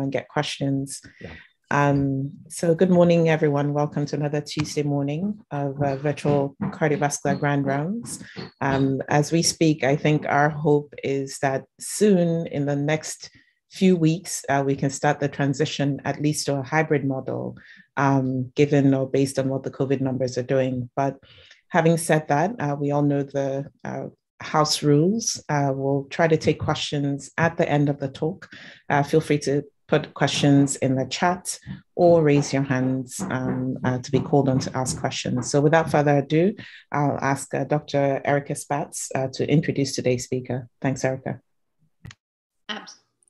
and get questions. Yeah. Um, so good morning, everyone. Welcome to another Tuesday morning of uh, virtual cardiovascular grand rounds. Um, as we speak, I think our hope is that soon in the next few weeks, uh, we can start the transition at least to a hybrid model, um, given or based on what the COVID numbers are doing. But having said that, uh, we all know the uh, house rules. Uh, we'll try to take questions at the end of the talk. Uh, feel free to put questions in the chat or raise your hands um, uh, to be called on to ask questions. So without further ado, I'll ask uh, Dr. Erica Spatz uh, to introduce today's speaker. Thanks, Erica.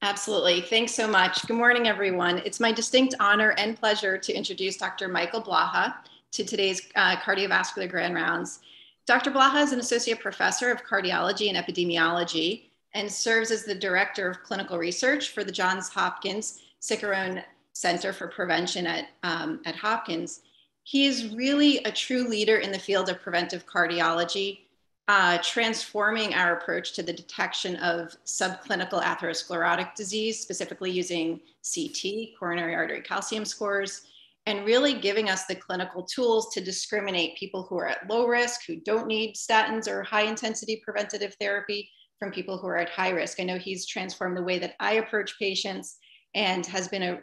Absolutely. Thanks so much. Good morning, everyone. It's my distinct honor and pleasure to introduce Dr. Michael Blaha to today's uh, cardiovascular grand rounds. Dr. Blaha is an associate professor of cardiology and epidemiology and serves as the director of clinical research for the Johns Hopkins Ciccarone Center for Prevention at, um, at Hopkins. He is really a true leader in the field of preventive cardiology, uh, transforming our approach to the detection of subclinical atherosclerotic disease, specifically using CT, coronary artery calcium scores, and really giving us the clinical tools to discriminate people who are at low risk, who don't need statins or high intensity preventative therapy, from people who are at high risk. I know he's transformed the way that I approach patients and has been a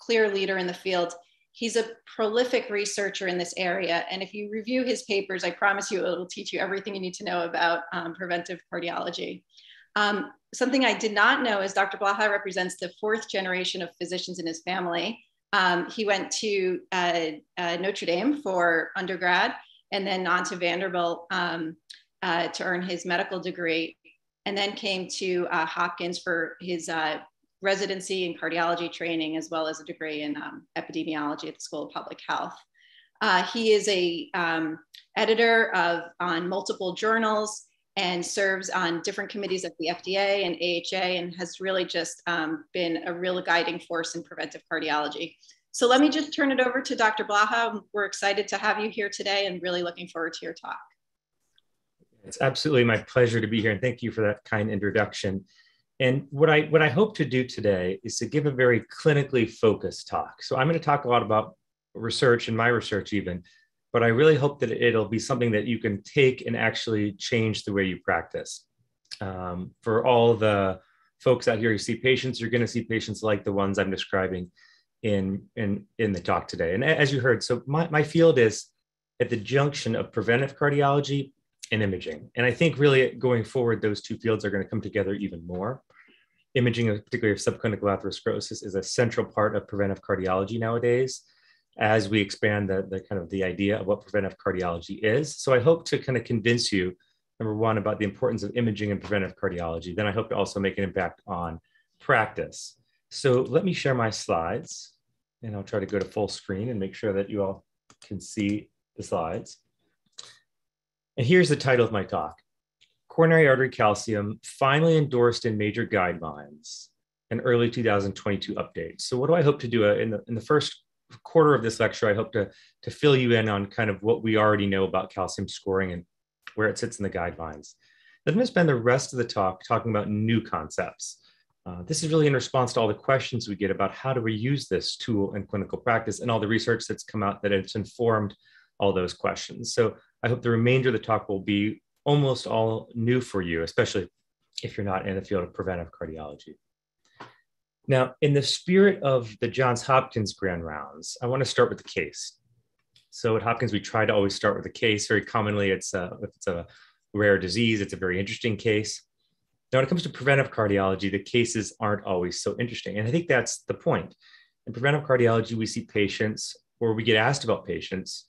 clear leader in the field. He's a prolific researcher in this area. And if you review his papers, I promise you it'll teach you everything you need to know about um, preventive cardiology. Um, something I did not know is Dr. Blaha represents the fourth generation of physicians in his family. Um, he went to uh, uh, Notre Dame for undergrad and then on to Vanderbilt um, uh, to earn his medical degree and then came to uh, Hopkins for his uh, residency in cardiology training, as well as a degree in um, epidemiology at the School of Public Health. Uh, he is a um, editor of on multiple journals and serves on different committees at the FDA and AHA, and has really just um, been a real guiding force in preventive cardiology. So let me just turn it over to Dr. Blaha. We're excited to have you here today and really looking forward to your talk. It's absolutely my pleasure to be here, and thank you for that kind introduction. And what I what I hope to do today is to give a very clinically focused talk. So I'm going to talk a lot about research and my research even, but I really hope that it'll be something that you can take and actually change the way you practice. Um, for all the folks out here who see patients, you're going to see patients like the ones I'm describing in in in the talk today. And as you heard, so my, my field is at the junction of preventive cardiology and imaging. And I think really going forward, those two fields are going to come together even more. Imaging, particularly of subclinical atherosclerosis, is a central part of preventive cardiology nowadays as we expand the, the kind of the idea of what preventive cardiology is. So I hope to kind of convince you, number one, about the importance of imaging and preventive cardiology. Then I hope to also make an impact on practice. So let me share my slides and I'll try to go to full screen and make sure that you all can see the slides. And here's the title of my talk Coronary artery calcium finally endorsed in major guidelines, an early 2022 update. So, what do I hope to do uh, in the, in the first quarter of this lecture? I hope to, to fill you in on kind of what we already know about calcium scoring and where it sits in the guidelines. Then I'm going to spend the rest of the talk talking about new concepts. Uh, this is really in response to all the questions we get about how do we use this tool in clinical practice and all the research that's come out that it's informed all those questions. So I hope the remainder of the talk will be almost all new for you, especially if you're not in the field of preventive cardiology. Now, in the spirit of the Johns Hopkins Grand Rounds, I want to start with the case. So at Hopkins, we try to always start with the case. Very commonly, it's a, if it's a rare disease, it's a very interesting case. Now, when it comes to preventive cardiology, the cases aren't always so interesting. And I think that's the point. In preventive cardiology, we see patients or we get asked about patients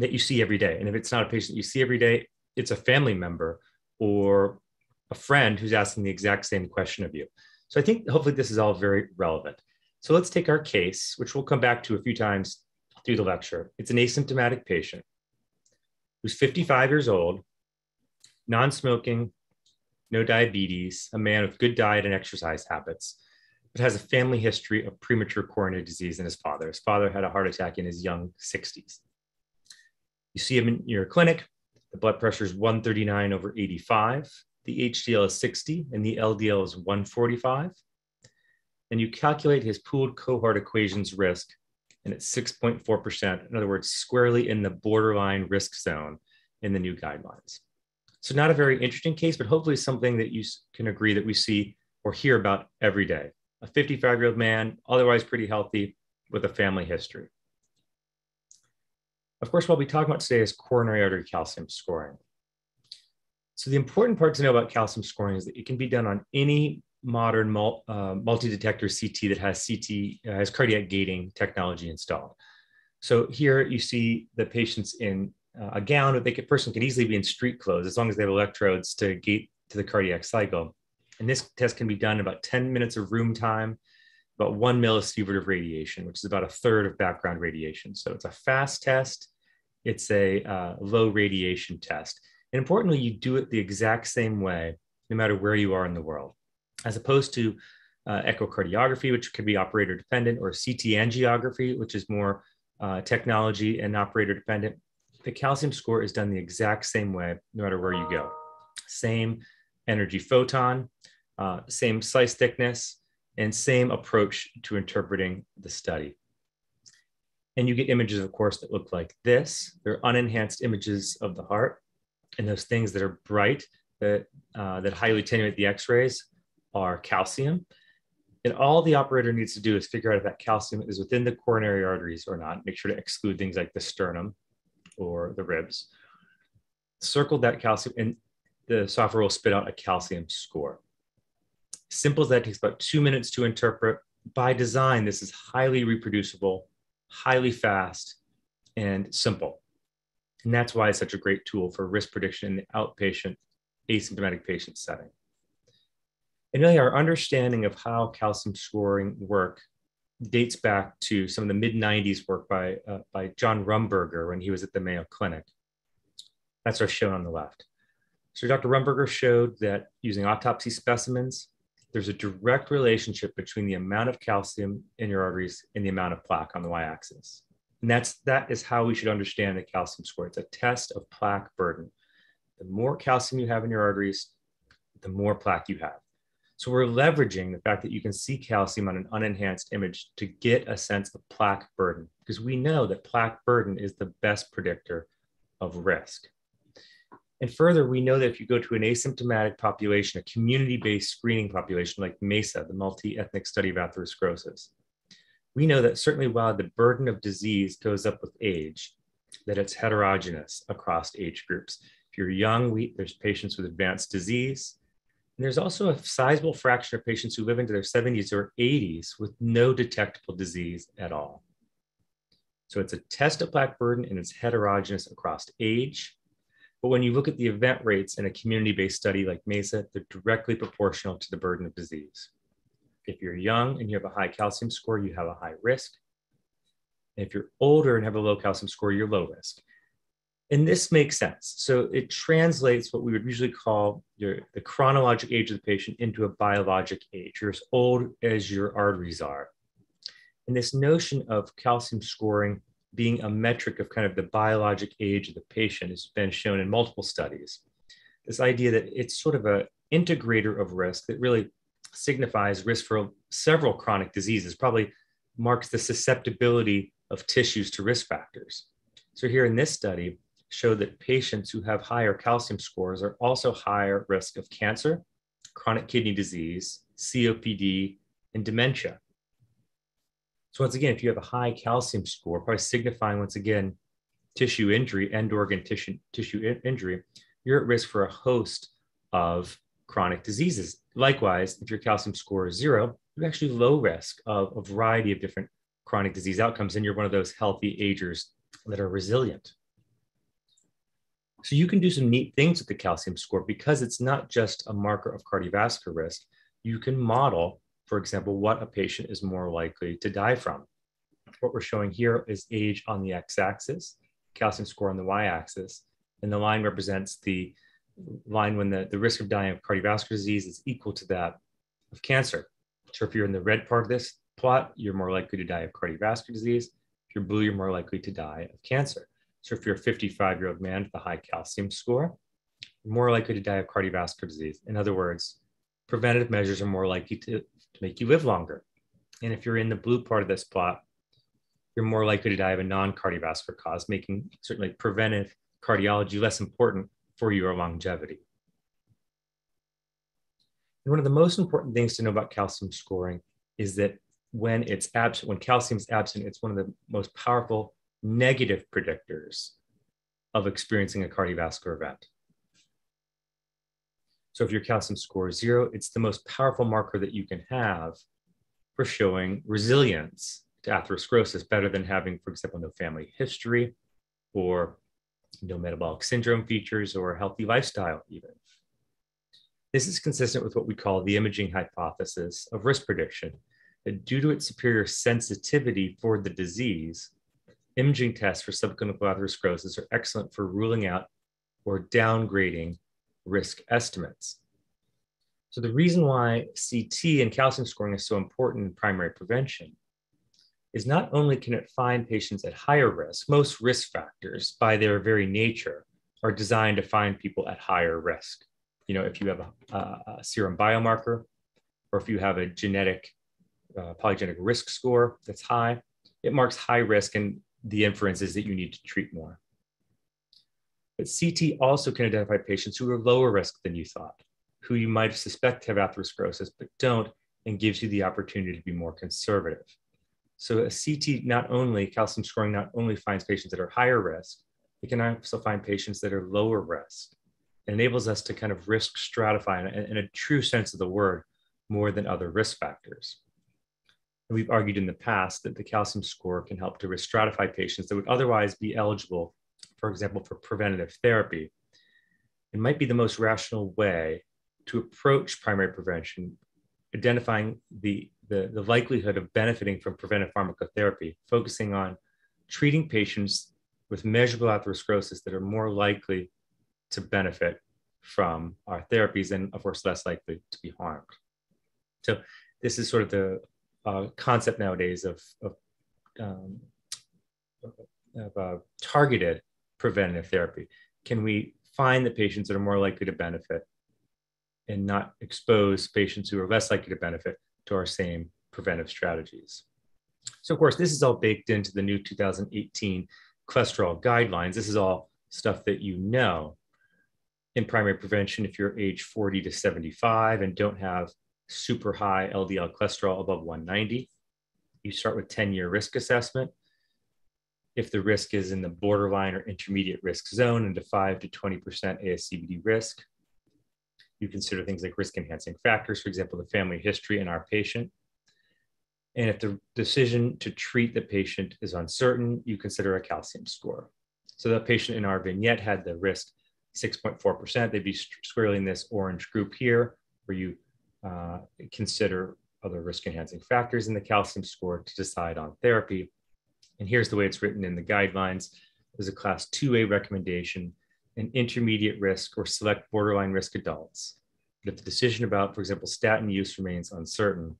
that you see every day. And if it's not a patient you see every day, it's a family member or a friend who's asking the exact same question of you. So I think hopefully this is all very relevant. So let's take our case, which we'll come back to a few times through the lecture. It's an asymptomatic patient who's 55 years old, non smoking, no diabetes, a man with good diet and exercise habits, but has a family history of premature coronary disease in his father. His father had a heart attack in his young 60s. You see him in your clinic. The blood pressure is 139 over 85. The HDL is 60 and the LDL is 145. and you calculate his pooled cohort equations risk, and it's 6.4%. In other words, squarely in the borderline risk zone in the new guidelines. So, not a very interesting case, but hopefully something that you can agree that we see or hear about every day. A 55 year old man, otherwise pretty healthy, with a family history. Of course, what we'll be talking about today is coronary artery calcium scoring. So, the important part to know about calcium scoring is that it can be done on any modern uh, multi-detector CT that has CT uh, has cardiac gating technology installed. So here you see the patients in uh, a gown, but they person could easily be in street clothes as long as they have electrodes to gate to the cardiac cycle. And this test can be done in about 10 minutes of room time, about one millisievert of radiation, which is about a third of background radiation. So it's a fast test. It's a uh, low radiation test. And importantly, you do it the exact same way, no matter where you are in the world as opposed to uh, echocardiography, which could be operator dependent, or CT angiography, which is more uh, technology and operator dependent. The calcium score is done the exact same way, no matter where you go. Same energy photon, uh, same slice thickness, and same approach to interpreting the study. And you get images, of course, that look like this. They're unenhanced images of the heart, and those things that are bright that uh, that highly attenuate the X-rays are calcium. And all the operator needs to do is figure out if that calcium is within the coronary arteries or not. Make sure to exclude things like the sternum or the ribs. Circle that calcium, and the software will spit out a calcium score. Simple as that takes about two minutes to interpret. By design, this is highly reproducible, highly fast, and simple. And that's why it's such a great tool for risk prediction in the outpatient asymptomatic patient setting. And really, our understanding of how calcium scoring work dates back to some of the mid 90s work by, uh, by John Rumberger when he was at the Mayo Clinic. That's our shown on the left. So Dr. Rumberger showed that using autopsy specimens, there's a direct relationship between the amount of calcium in your arteries and the amount of plaque on the y-axis. And that's, that is how we should understand the calcium score. It's a test of plaque burden. The more calcium you have in your arteries, the more plaque you have. So we're leveraging the fact that you can see calcium on an unenhanced image to get a sense of plaque burden, because we know that plaque burden is the best predictor of risk. And further, we know that if you go to an asymptomatic population, a community-based screening population like MESA, the multi-ethnic study of atherosclerosis, we know that certainly while the burden of disease goes up with age, that it's heterogeneous across age groups. If you're young, we, there's patients with advanced disease. And there's also a sizable fraction of patients who live into their 70s or 80s with no detectable disease at all. So it's a test of plaque burden and it's heterogeneous across age. But when you look at the event rates in a community-based study like MESA, they're directly proportional to the burden of disease. If you're young and you have a high calcium score, you have a high risk. And if you're older and have a low calcium score, you're low risk. And this makes sense. So it translates what we would usually call your, the chronologic age of the patient into a biologic age. You're as old as your arteries are. And this notion of calcium scoring being a metric of kind of the biologic age of the patient has been shown in multiple studies. This idea that it's sort of an integrator of risk that really signifies risk for several chronic diseases, probably marks the susceptibility of tissues to risk factors. So here in this study, show that patients who have higher calcium scores are also higher risk of cancer, chronic kidney disease, COPD, and dementia. So once again, if you have a high calcium score, probably signifying once again tissue injury, end organ tissue, tissue injury, you're at risk for a host of chronic diseases. Likewise, if your calcium score is zero, you're actually low risk of a variety of different chronic disease outcomes, and you're one of those healthy agers that are resilient. So you can do some neat things with the calcium score because it's not just a marker of cardiovascular risk. You can model, for example, what a patient is more likely to die from. What we're showing here is age on the x-axis, calcium score on the y-axis, and the line represents the line when the, the risk of dying of cardiovascular disease is equal to that of cancer. So if you're in the red part of this plot, you're more likely to die of cardiovascular disease. If you're blue, you're more likely to die of cancer. So if you're a 55 year old man with a high calcium score, you're more likely to die of cardiovascular disease. In other words, preventative measures are more likely to, to make you live longer. And if you're in the blue part of this plot, you're more likely to die of a non-cardiovascular cause, making certainly preventive cardiology less important for your longevity. And one of the most important things to know about calcium scoring is that when it's absent, when calcium is absent, it's one of the most powerful negative predictors of experiencing a cardiovascular event. So if your calcium score is zero, it's the most powerful marker that you can have for showing resilience to atherosclerosis, better than having, for example, no family history or no metabolic syndrome features or healthy lifestyle even. This is consistent with what we call the imaging hypothesis of risk prediction, that due to its superior sensitivity for the disease, imaging tests for subclinical atherosclerosis are excellent for ruling out or downgrading risk estimates. So the reason why CT and calcium scoring is so important in primary prevention is not only can it find patients at higher risk, most risk factors by their very nature are designed to find people at higher risk. You know, if you have a, a serum biomarker or if you have a genetic uh, polygenic risk score that's high, it marks high risk and the inference is that you need to treat more. But CT also can identify patients who are lower risk than you thought, who you might suspect have atherosclerosis, but don't, and gives you the opportunity to be more conservative. So a CT not only, calcium scoring not only finds patients that are higher risk, it can also find patients that are lower risk. It enables us to kind of risk stratify in, in a true sense of the word more than other risk factors. And we've argued in the past that the calcium score can help to risk stratify patients that would otherwise be eligible, for example, for preventative therapy. It might be the most rational way to approach primary prevention, identifying the the, the likelihood of benefiting from preventive pharmacotherapy, focusing on treating patients with measurable atherosclerosis that are more likely to benefit from our therapies and, of course, less likely to be harmed. So, this is sort of the uh, concept nowadays of, of, um, of uh, targeted preventative therapy. Can we find the patients that are more likely to benefit and not expose patients who are less likely to benefit to our same preventive strategies. So, of course, this is all baked into the new 2018 cholesterol guidelines. This is all stuff that you know. In primary prevention, if you're age 40 to 75 and don't have super high LDL cholesterol above 190, you start with 10 year risk assessment. If the risk is in the borderline or intermediate risk zone and into 5 to 20% ASCVD risk, you consider things like risk enhancing factors, for example, the family history in our patient. And if the decision to treat the patient is uncertain, you consider a calcium score. So the patient in our vignette had the risk 6.4%. They'd be squarely in this orange group here, where you uh, consider other risk enhancing factors in the calcium score to decide on therapy. And here's the way it's written in the guidelines. There's a class 2A recommendation and intermediate risk or select borderline risk adults. But if the decision about, for example, statin use remains uncertain,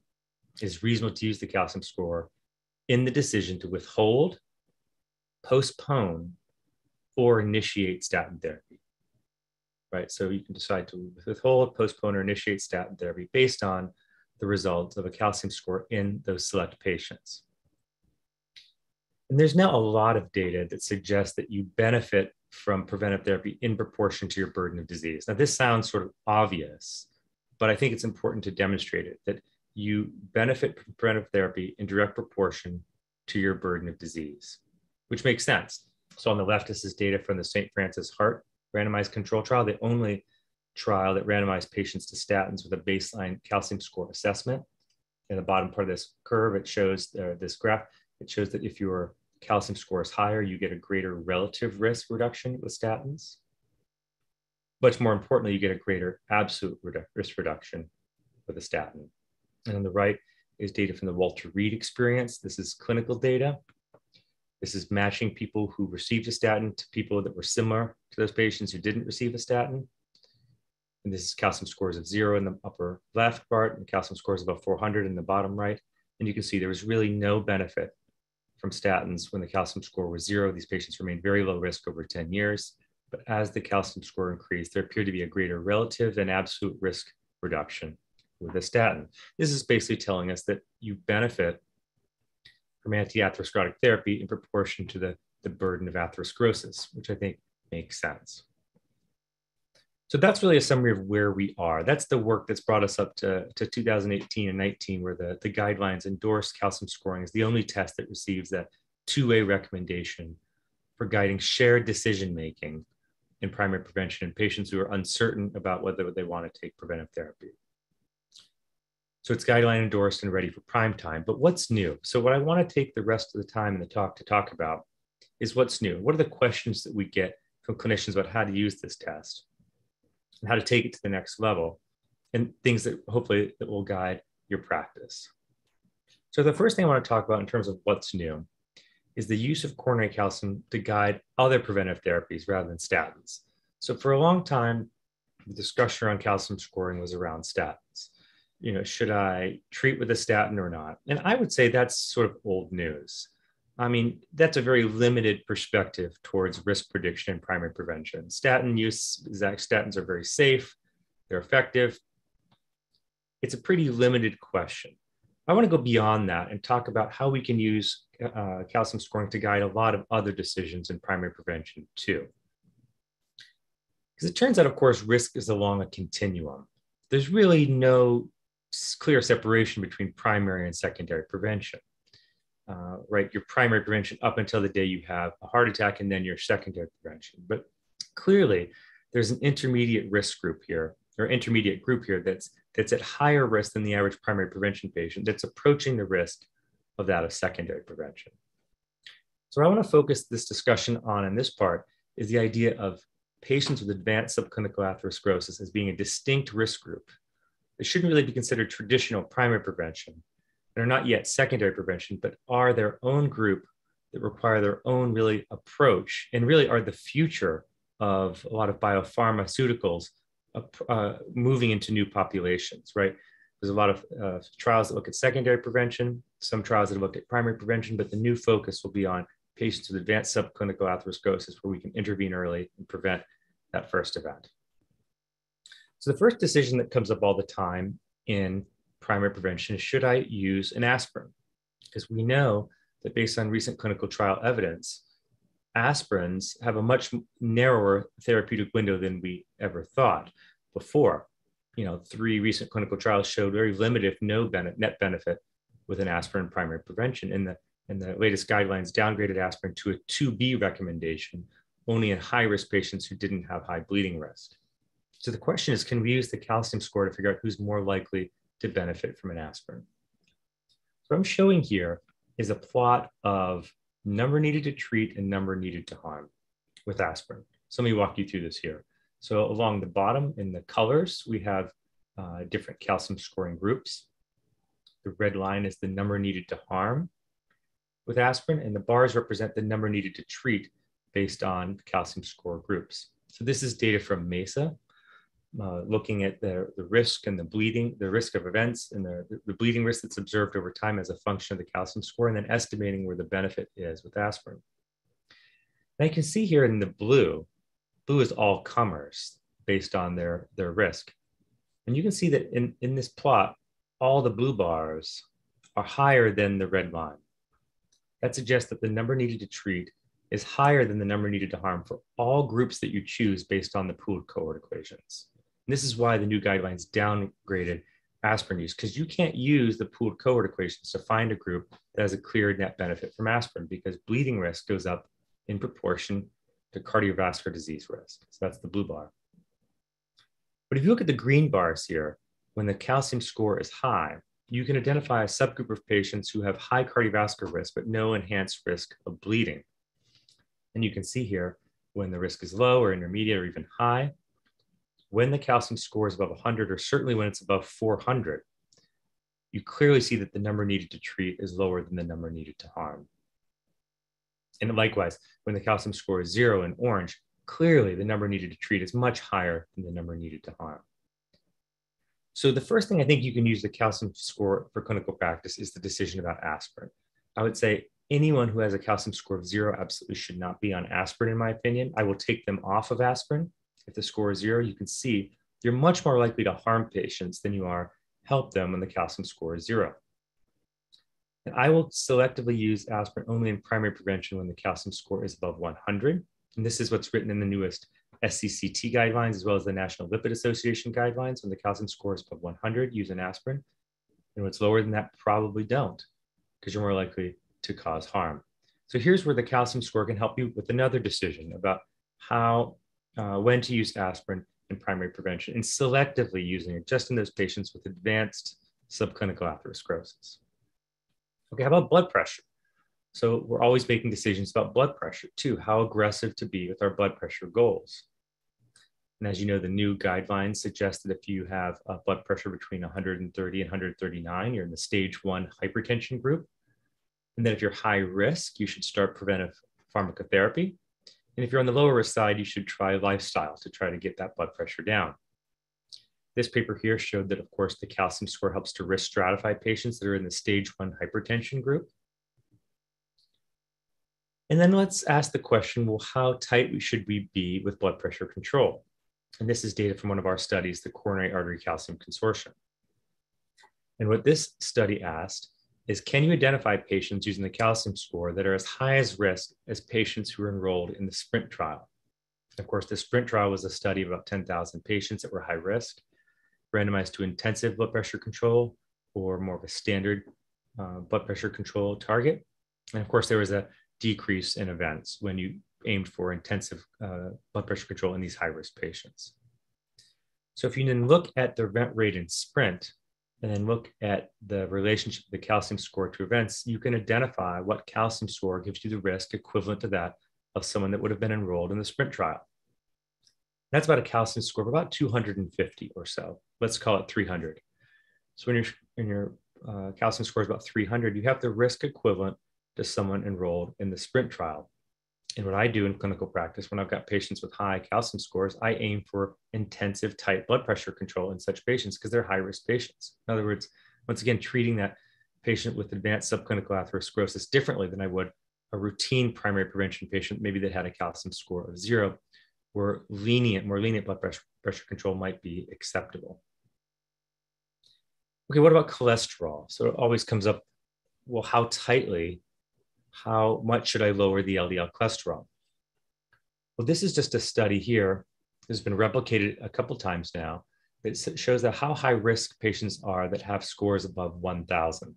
it is reasonable to use the calcium score in the decision to withhold, postpone, or initiate statin therapy. Right, so you can decide to withhold, postpone, or initiate statin therapy based on the results of a calcium score in those select patients. And there's now a lot of data that suggests that you benefit from preventive therapy in proportion to your burden of disease. Now, this sounds sort of obvious, but I think it's important to demonstrate it that you benefit from preventive therapy in direct proportion to your burden of disease, which makes sense. So, on the left, this is data from the St. Francis Heart randomized control trial, the only trial that randomized patients to statins with a baseline calcium score assessment. In the bottom part of this curve, it shows uh, this graph, it shows that if your calcium score is higher, you get a greater relative risk reduction with statins. Much more importantly, you get a greater absolute redu risk reduction with a statin. And on the right is data from the Walter Reed experience. This is clinical data. This is matching people who received a statin to people that were similar to those patients who didn't receive a statin. And this is calcium scores of zero in the upper left part and calcium scores above 400 in the bottom right. And you can see there was really no benefit from statins when the calcium score was zero. These patients remained very low risk over 10 years. But as the calcium score increased, there appeared to be a greater relative and absolute risk reduction with a statin. This is basically telling us that you benefit from anti-atherosclerotic therapy in proportion to the, the burden of atherosclerosis, which I think makes sense. So that's really a summary of where we are. That's the work that's brought us up to, to 2018 and 19, where the, the guidelines endorse calcium scoring as the only test that receives that 2A recommendation for guiding shared decision making in primary prevention in patients who are uncertain about whether they want to take preventive therapy. So it's guideline endorsed and ready for prime time. But what's new? So what I want to take the rest of the time in the talk to talk about is what's new. What are the questions that we get from clinicians about how to use this test and how to take it to the next level and things that hopefully that will guide your practice. So the first thing I want to talk about in terms of what's new is the use of coronary calcium to guide other preventive therapies rather than statins. So for a long time, the discussion around calcium scoring was around statins you know, should I treat with a statin or not? And I would say that's sort of old news. I mean, that's a very limited perspective towards risk prediction and primary prevention. Statin use, statins are very safe, they're effective. It's a pretty limited question. I want to go beyond that and talk about how we can use uh, calcium scoring to guide a lot of other decisions in primary prevention too. Because it turns out, of course, risk is along a continuum. There's really no clear separation between primary and secondary prevention. Uh, right, your primary prevention up until the day you have a heart attack, and then your secondary prevention. But clearly, there's an intermediate risk group here, or intermediate group here that's that's at higher risk than the average primary prevention patient that's approaching the risk of that of secondary prevention. So, what I want to focus this discussion on in this part is the idea of patients with advanced subclinical atherosclerosis as being a distinct risk group It shouldn't really be considered traditional primary prevention and are not yet secondary prevention, but are their own group that require their own really approach and really are the future of a lot of biopharmaceuticals uh, moving into new populations, right? There's a lot of uh, trials that look at secondary prevention, some trials that look at primary prevention, but the new focus will be on patients with advanced subclinical atherosclerosis where we can intervene early and prevent that first event. So the first decision that comes up all the time in primary prevention should I use an aspirin? Because we know that based on recent clinical trial evidence, aspirins have a much narrower therapeutic window than we ever thought before. You know, three recent clinical trials showed very limited, if no benefit, net benefit with an aspirin primary prevention. And the, and the latest guidelines downgraded aspirin to a 2B recommendation only in high risk patients who didn't have high bleeding risk. So the question is, can we use the calcium score to figure out who's more likely to benefit from an aspirin? So what I'm showing here is a plot of number needed to treat and number needed to harm with aspirin. So let me walk you through this here. So along the bottom in the colors, we have uh, different calcium scoring groups. The red line is the number needed to harm with aspirin, and the bars represent the number needed to treat based on calcium score groups. So this is data from MESA, uh, looking at the, the risk and the bleeding, the risk of events and the, the bleeding risk that's observed over time as a function of the calcium score, and then estimating where the benefit is with aspirin. And you can see here in the blue, blue is all comers based on their, their risk. And you can see that in, in this plot, all the blue bars are higher than the red line. That suggests that the number needed to treat is higher than the number needed to harm for all groups that you choose based on the pooled cohort equations. And this is why the new guidelines downgraded aspirin use because you can't use the pooled cohort equations to find a group that has a clear net benefit from aspirin because bleeding risk goes up in proportion to cardiovascular disease risk. So that's the blue bar. But if you look at the green bars here, when the calcium score is high, you can identify a subgroup of patients who have high cardiovascular risk but no enhanced risk of bleeding. And you can see here when the risk is low or intermediate or even high, when the calcium score is above 100, or certainly when it's above 400, you clearly see that the number needed to treat is lower than the number needed to harm. And likewise, when the calcium score is zero in orange, clearly the number needed to treat is much higher than the number needed to harm. So the first thing I think you can use the calcium score for clinical practice is the decision about aspirin. I would say anyone who has a calcium score of zero absolutely should not be on aspirin, in my opinion. I will take them off of aspirin if the score is zero, you can see you're much more likely to harm patients than you are help them when the calcium score is zero. And I will selectively use aspirin only in primary prevention when the calcium score is above 100. And this is what's written in the newest SCCT guidelines, as well as the National Lipid Association guidelines. When the calcium score is above 100, use an aspirin. And what's lower than that, probably don't, because you're more likely to cause harm. So here's where the calcium score can help you with another decision about how, uh, when to use aspirin in primary prevention and selectively using it just in those patients with advanced subclinical atherosclerosis. Okay, how about blood pressure? So we're always making decisions about blood pressure too, how aggressive to be with our blood pressure goals. And as you know, the new guidelines suggest that if you have a blood pressure between 130 and 139, you're in the stage one hypertension group. And then if you're high risk, you should start preventive pharmacotherapy. And if you're on the lower risk side, you should try lifestyle to try to get that blood pressure down. This paper here showed that, of course, the calcium score helps to risk stratify patients that are in the stage one hypertension group. And then let's ask the question, well, how tight should we be with blood pressure control? And this is data from one of our studies, the Coronary Artery Calcium Consortium. And what this study asked is, can you identify patients using the calcium score that are as high as risk as patients who are enrolled in the SPRINT trial? Of course, the SPRINT trial was a study of about 10,000 patients that were high risk, randomized to intensive blood pressure control or more of a standard uh, blood pressure control target. And of course, there was a decrease in events when you aimed for intensive uh, blood pressure control in these high risk patients. So if you then look at the event rate in SPRINT and then look at the relationship of the calcium score to events, you can identify what calcium score gives you the risk equivalent to that of someone that would have been enrolled in the SPRINT trial. That's about a calcium score of about 250 or so. Let's call it 300. So when, you when your uh, calcium score is about 300, you have the risk equivalent to someone enrolled in the SPRINT trial. And what I do in clinical practice, when I've got patients with high calcium scores, I aim for intensive tight blood pressure control in such patients because they're high risk patients. In other words, once again, treating that patient with advanced subclinical atherosclerosis differently than I would a routine primary prevention patient, maybe that had a calcium score of zero, where lenient, more lenient blood pressure, pressure control might be acceptable. Okay, what about cholesterol? So it always comes up, well, how tightly how much should I lower the LDL cholesterol? Well, this is just a study here. It's been replicated a couple times now. It shows that how high risk patients are that have scores above 1,000.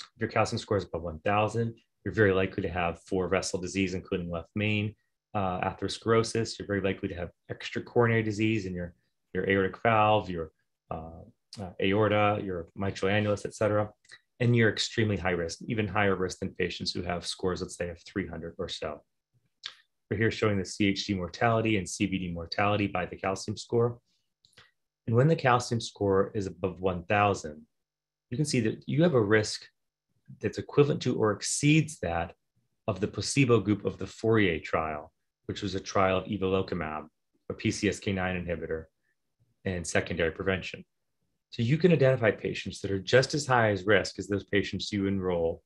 If your calcium score is above 1,000, you're very likely to have four vessel disease, including left main uh, atherosclerosis. You're very likely to have extra coronary disease in your, your aortic valve, your uh, uh, aorta, your mitral annulus, et cetera and you're extremely high risk, even higher risk than patients who have scores, let's say, of 300 or so. We're here showing the CHD mortality and CVD mortality by the calcium score. And when the calcium score is above 1,000, you can see that you have a risk that's equivalent to or exceeds that of the placebo group of the Fourier trial, which was a trial of evolocumab, a PCSK9 inhibitor, and secondary prevention. So you can identify patients that are just as high as risk as those patients you enroll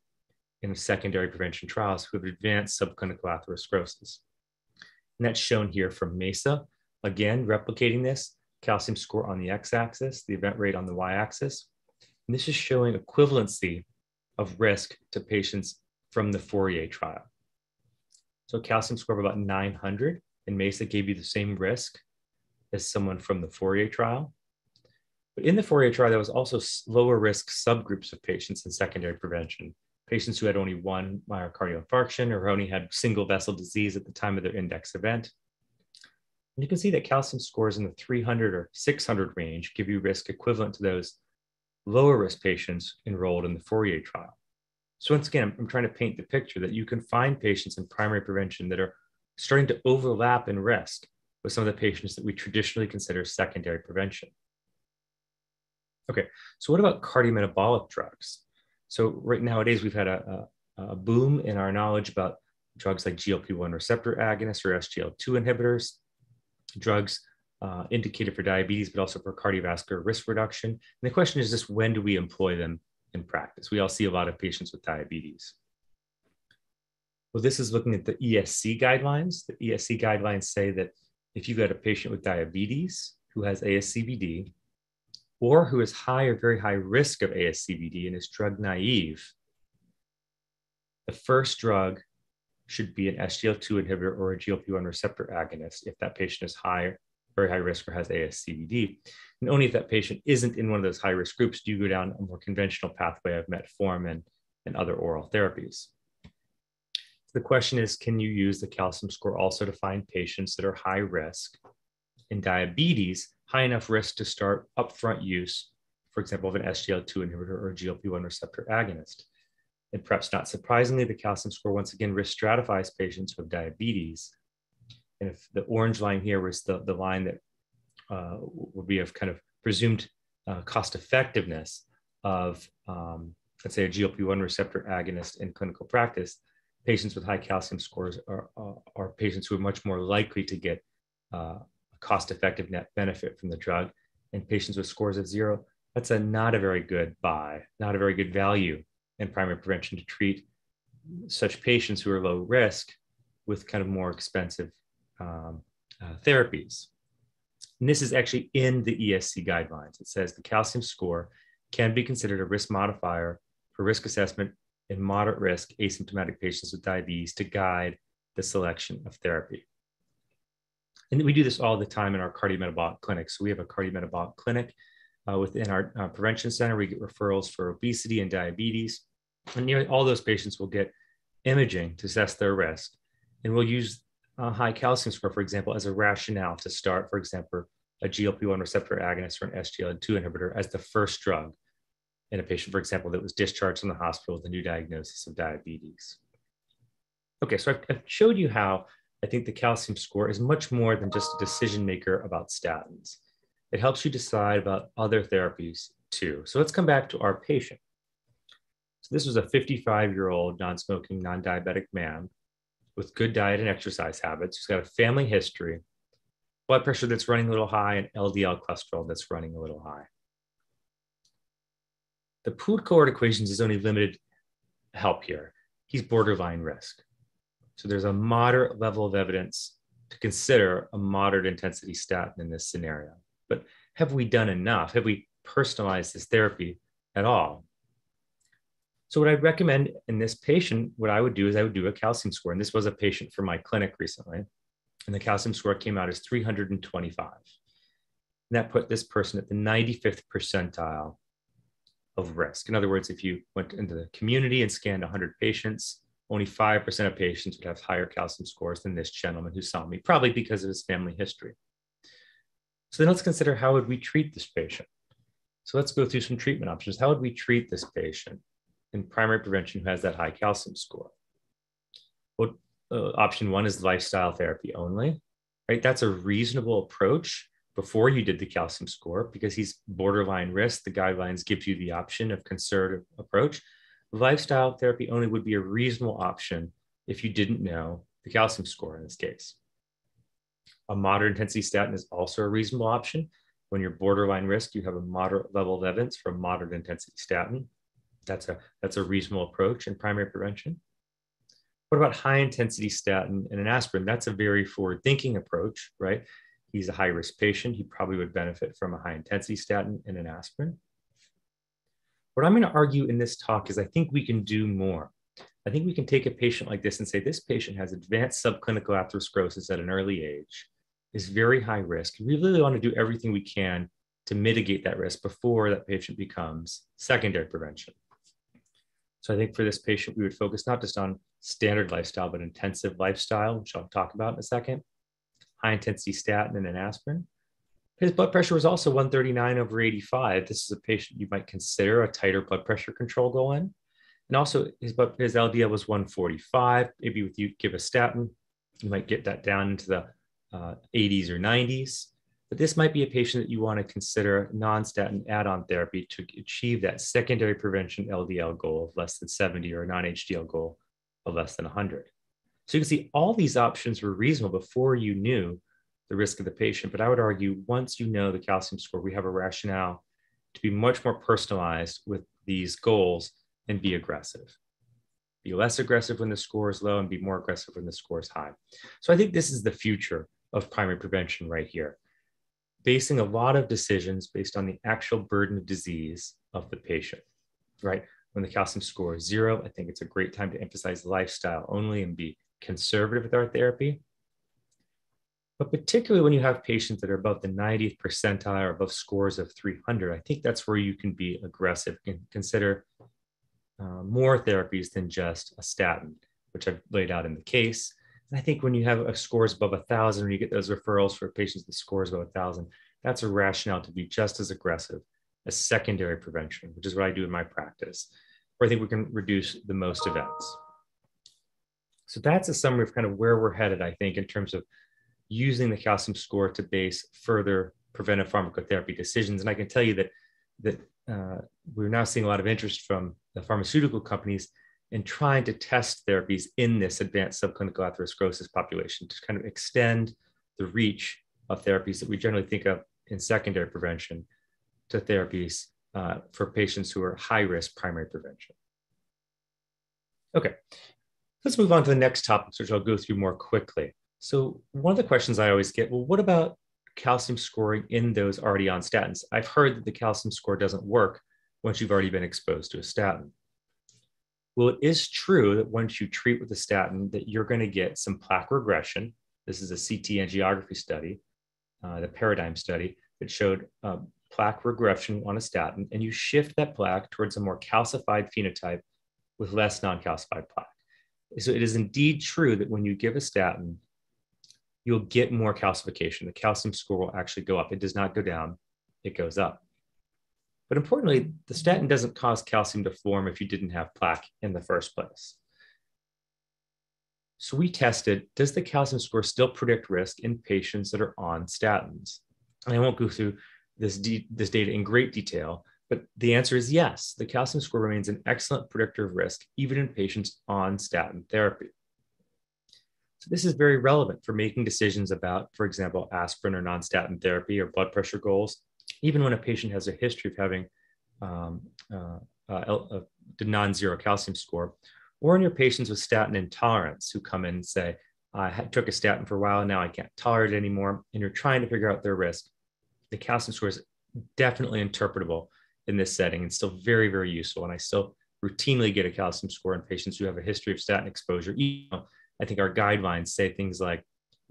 in secondary prevention trials who have advanced subclinical atherosclerosis. And that's shown here from MESA. Again, replicating this, calcium score on the x-axis, the event rate on the y-axis. And this is showing equivalency of risk to patients from the Fourier trial. So calcium score of about 900 in MESA gave you the same risk as someone from the Fourier trial. But in the Fourier trial, there was also lower risk subgroups of patients in secondary prevention, patients who had only one myocardial infarction or only had single vessel disease at the time of their index event. And you can see that calcium scores in the 300 or 600 range give you risk equivalent to those lower risk patients enrolled in the Fourier trial. So once again, I'm trying to paint the picture that you can find patients in primary prevention that are starting to overlap in risk with some of the patients that we traditionally consider secondary prevention. Okay, so what about cardiometabolic drugs? So right nowadays we've had a, a, a boom in our knowledge about drugs like GLP-1 receptor agonists or SGLT2 inhibitors, drugs uh, indicated for diabetes, but also for cardiovascular risk reduction. And the question is just when do we employ them in practice? We all see a lot of patients with diabetes. Well, this is looking at the ESC guidelines. The ESC guidelines say that if you've got a patient with diabetes who has ASCVD, or who is high or very high risk of ASCVD and is drug naive, the first drug should be an SGLT2 inhibitor or a GLP-1 receptor agonist if that patient is high, or very high risk or has ASCVD. And only if that patient isn't in one of those high risk groups do you go down a more conventional pathway of metformin and other oral therapies. The question is, can you use the calcium score also to find patients that are high risk in diabetes, high enough risk to start upfront use, for example, of an SGLT2 inhibitor or a GLP-1 receptor agonist? And perhaps not surprisingly, the calcium score once again risk stratifies patients with diabetes. And if the orange line here was the, the line that uh, would be of kind of presumed uh, cost effectiveness of, um, let's say, a GLP-1 receptor agonist in clinical practice, patients with high calcium scores are, are, are patients who are much more likely to get uh, a cost-effective net benefit from the drug. And patients with scores of zero, that's a not a very good buy, not a very good value in primary prevention to treat such patients who are low risk with kind of more expensive um, uh, therapies. And this is actually in the ESC guidelines. It says the calcium score can be considered a risk modifier for risk assessment in moderate risk asymptomatic patients with diabetes to guide the selection of therapy. And we do this all the time in our cardiometabolic clinics. So we have a cardiometabolic clinic uh, within our uh, prevention center. We get referrals for obesity and diabetes. And nearly all those patients will get imaging to assess their risk. And we'll use a high calcium score, for example, as a rationale to start, for example, a GLP-1 receptor agonist or an SGLT2 inhibitor as the first drug in a patient, for example, that was discharged from the hospital with a new diagnosis of diabetes. Okay, so I've, I've showed you how I think the calcium score is much more than just a decision maker about statins. It helps you decide about other therapies too. So let's come back to our patient. So this was a 55 year old non smoking, non diabetic man with good diet and exercise habits who's got a family history, blood pressure that's running a little high, and LDL cholesterol that's running a little high. The pooled cohort equations is only limited help here. He's borderline risk. So there's a moderate level of evidence to consider a moderate intensity statin in this scenario. But have we done enough? Have we personalized this therapy at all? So what I'd recommend in this patient, what I would do is I would do a calcium score. And this was a patient for my clinic recently. And the calcium score came out as 325. And that put this person at the 95th percentile of risk. In other words, if you went into the community and scanned 100 patients, only 5% of patients would have higher calcium scores than this gentleman who saw me, probably because of his family history. So then let's consider how would we treat this patient? So let's go through some treatment options. How would we treat this patient? in primary prevention who has that high calcium score. Well, uh, option one is lifestyle therapy only, right? That's a reasonable approach before you did the calcium score because he's borderline risk. The guidelines give you the option of conservative approach. Lifestyle therapy only would be a reasonable option if you didn't know the calcium score in this case. A moderate intensity statin is also a reasonable option. When you're borderline risk, you have a moderate level of evidence for a moderate intensity statin. That's a, that's a reasonable approach in primary prevention. What about high intensity statin and an aspirin? That's a very forward thinking approach, right? He's a high risk patient. He probably would benefit from a high intensity statin and an aspirin. What I'm going to argue in this talk is I think we can do more. I think we can take a patient like this and say this patient has advanced subclinical atherosclerosis at an early age, is very high risk. We really want to do everything we can to mitigate that risk before that patient becomes secondary prevention. So I think for this patient, we would focus not just on standard lifestyle, but intensive lifestyle, which I'll talk about in a second, high intensity statin and an aspirin. His blood pressure was also 139 over 85. This is a patient you might consider a tighter blood pressure control goal in. And also his, his LDL was 145. Maybe with you give a statin, you might get that down into the uh, 80s or 90s. But this might be a patient that you want to consider non-statin add-on therapy to achieve that secondary prevention LDL goal of less than 70 or a non-HDL goal of less than 100. So you can see all these options were reasonable before you knew the risk of the patient. But I would argue once you know the calcium score, we have a rationale to be much more personalized with these goals and be aggressive. Be less aggressive when the score is low and be more aggressive when the score is high. So I think this is the future of primary prevention right here basing a lot of decisions based on the actual burden of disease of the patient, right? When the calcium score is zero, I think it's a great time to emphasize lifestyle only and be conservative with our therapy. But particularly when you have patients that are above the 90th percentile or above scores of 300, I think that's where you can be aggressive and consider uh, more therapies than just a statin, which I've laid out in the case. And I think when you have a scores above a thousand, when you get those referrals for patients with scores above a thousand, that's a rationale to be just as aggressive as secondary prevention, which is what I do in my practice, where I think we can reduce the most events. So that's a summary of kind of where we're headed, I think, in terms of using the calcium score to base further preventive pharmacotherapy decisions. And I can tell you that that uh, we're now seeing a lot of interest from the pharmaceutical companies in trying to test therapies in this advanced subclinical atherosclerosis population to kind of extend the reach of therapies that we generally think of in secondary prevention to therapies uh, for patients who are high risk primary prevention. Okay, let's move on to the next topic, which I'll go through more quickly. So one of the questions I always get, well, what about calcium scoring in those already on statins? I've heard that the calcium score doesn't work once you've already been exposed to a statin. Well, it is true that once you treat with a statin that you're going to get some plaque regression. This is a CT angiography study, uh, the paradigm study that showed uh, plaque regression on a statin, and you shift that plaque towards a more calcified phenotype with less non-calcified plaque. So it is indeed true that when you give a statin, you'll get more calcification. The calcium score will actually go up. It does not go down, it goes up. But importantly, the statin doesn't cause calcium to form if you didn't have plaque in the first place. So we tested, does the calcium score still predict risk in patients that are on statins? And I won't go through this, this data in great detail, but the answer is yes. The calcium score remains an excellent predictor of risk, even in patients on statin therapy. So this is very relevant for making decisions about, for example, aspirin or non-statin therapy or blood pressure goals, even when a patient has a history of having um, uh, uh, a non-zero calcium score, or in your patients with statin intolerance who come in and say, I took a statin for a while, and now I can't tolerate it anymore, and you're trying to figure out their risk. The calcium score is definitely interpretable in this setting and still very, very useful. And I still routinely get a calcium score in patients who have a history of statin exposure, even I think our guidelines say things like,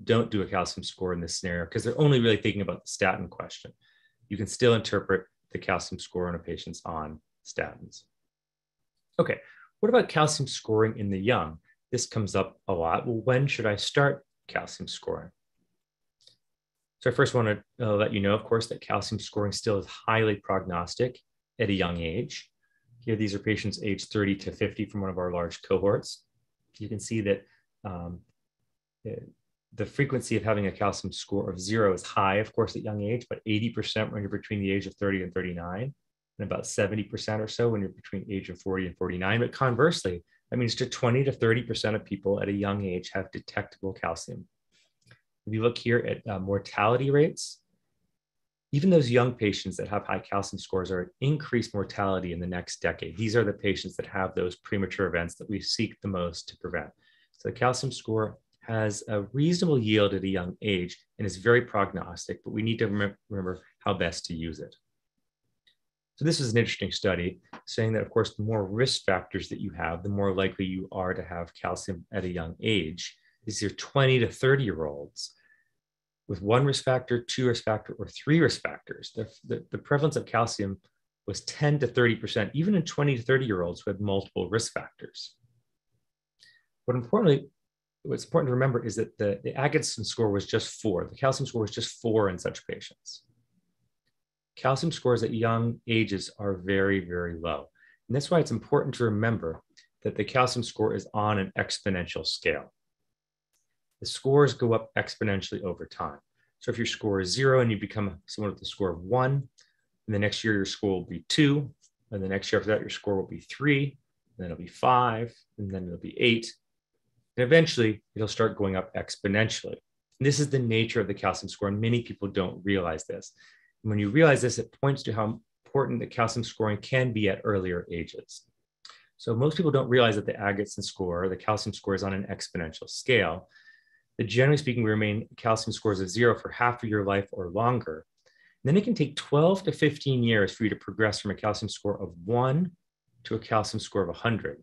don't do a calcium score in this scenario because they're only really thinking about the statin question. You can still interpret the calcium score on a patient's on statins. Okay, what about calcium scoring in the young? This comes up a lot. Well, when should I start calcium scoring? So I first want to uh, let you know, of course, that calcium scoring still is highly prognostic at a young age. Here, these are patients aged 30 to 50 from one of our large cohorts. You can see that um, the frequency of having a calcium score of zero is high, of course, at young age, but 80% when you're between the age of 30 and 39, and about 70% or so when you're between age of 40 and 49. But conversely, that means to 20 to 30% of people at a young age have detectable calcium. If you look here at uh, mortality rates, even those young patients that have high calcium scores are at increased mortality in the next decade. These are the patients that have those premature events that we seek the most to prevent. So the calcium score has a reasonable yield at a young age and is very prognostic, but we need to remember how best to use it. So this is an interesting study saying that, of course, the more risk factors that you have, the more likely you are to have calcium at a young age. These are 20 to 30 year olds with one risk factor, two risk factor, or three risk factors. The, the, the prevalence of calcium was 10 to 30%, even in 20 to 30 year olds who had multiple risk factors. But importantly, what's important to remember is that the, the Agatston score was just four. The calcium score was just four in such patients. Calcium scores at young ages are very, very low. And that's why it's important to remember that the calcium score is on an exponential scale. The scores go up exponentially over time. So if your score is zero and you become someone with a score of one, and the next year your score will be two, and the next year after that your score will be three, and then it'll be five, and then it'll be eight, and eventually, it'll start going up exponentially. And this is the nature of the calcium score, and many people don't realize this. And when you realize this, it points to how important the calcium scoring can be at earlier ages. So most people don't realize that the Agatston score, the calcium score, is on an exponential scale. That generally speaking, we remain calcium scores of zero for half of your life or longer. then it can take 12 to 15 years for you to progress from a calcium score of one to a calcium score of 100,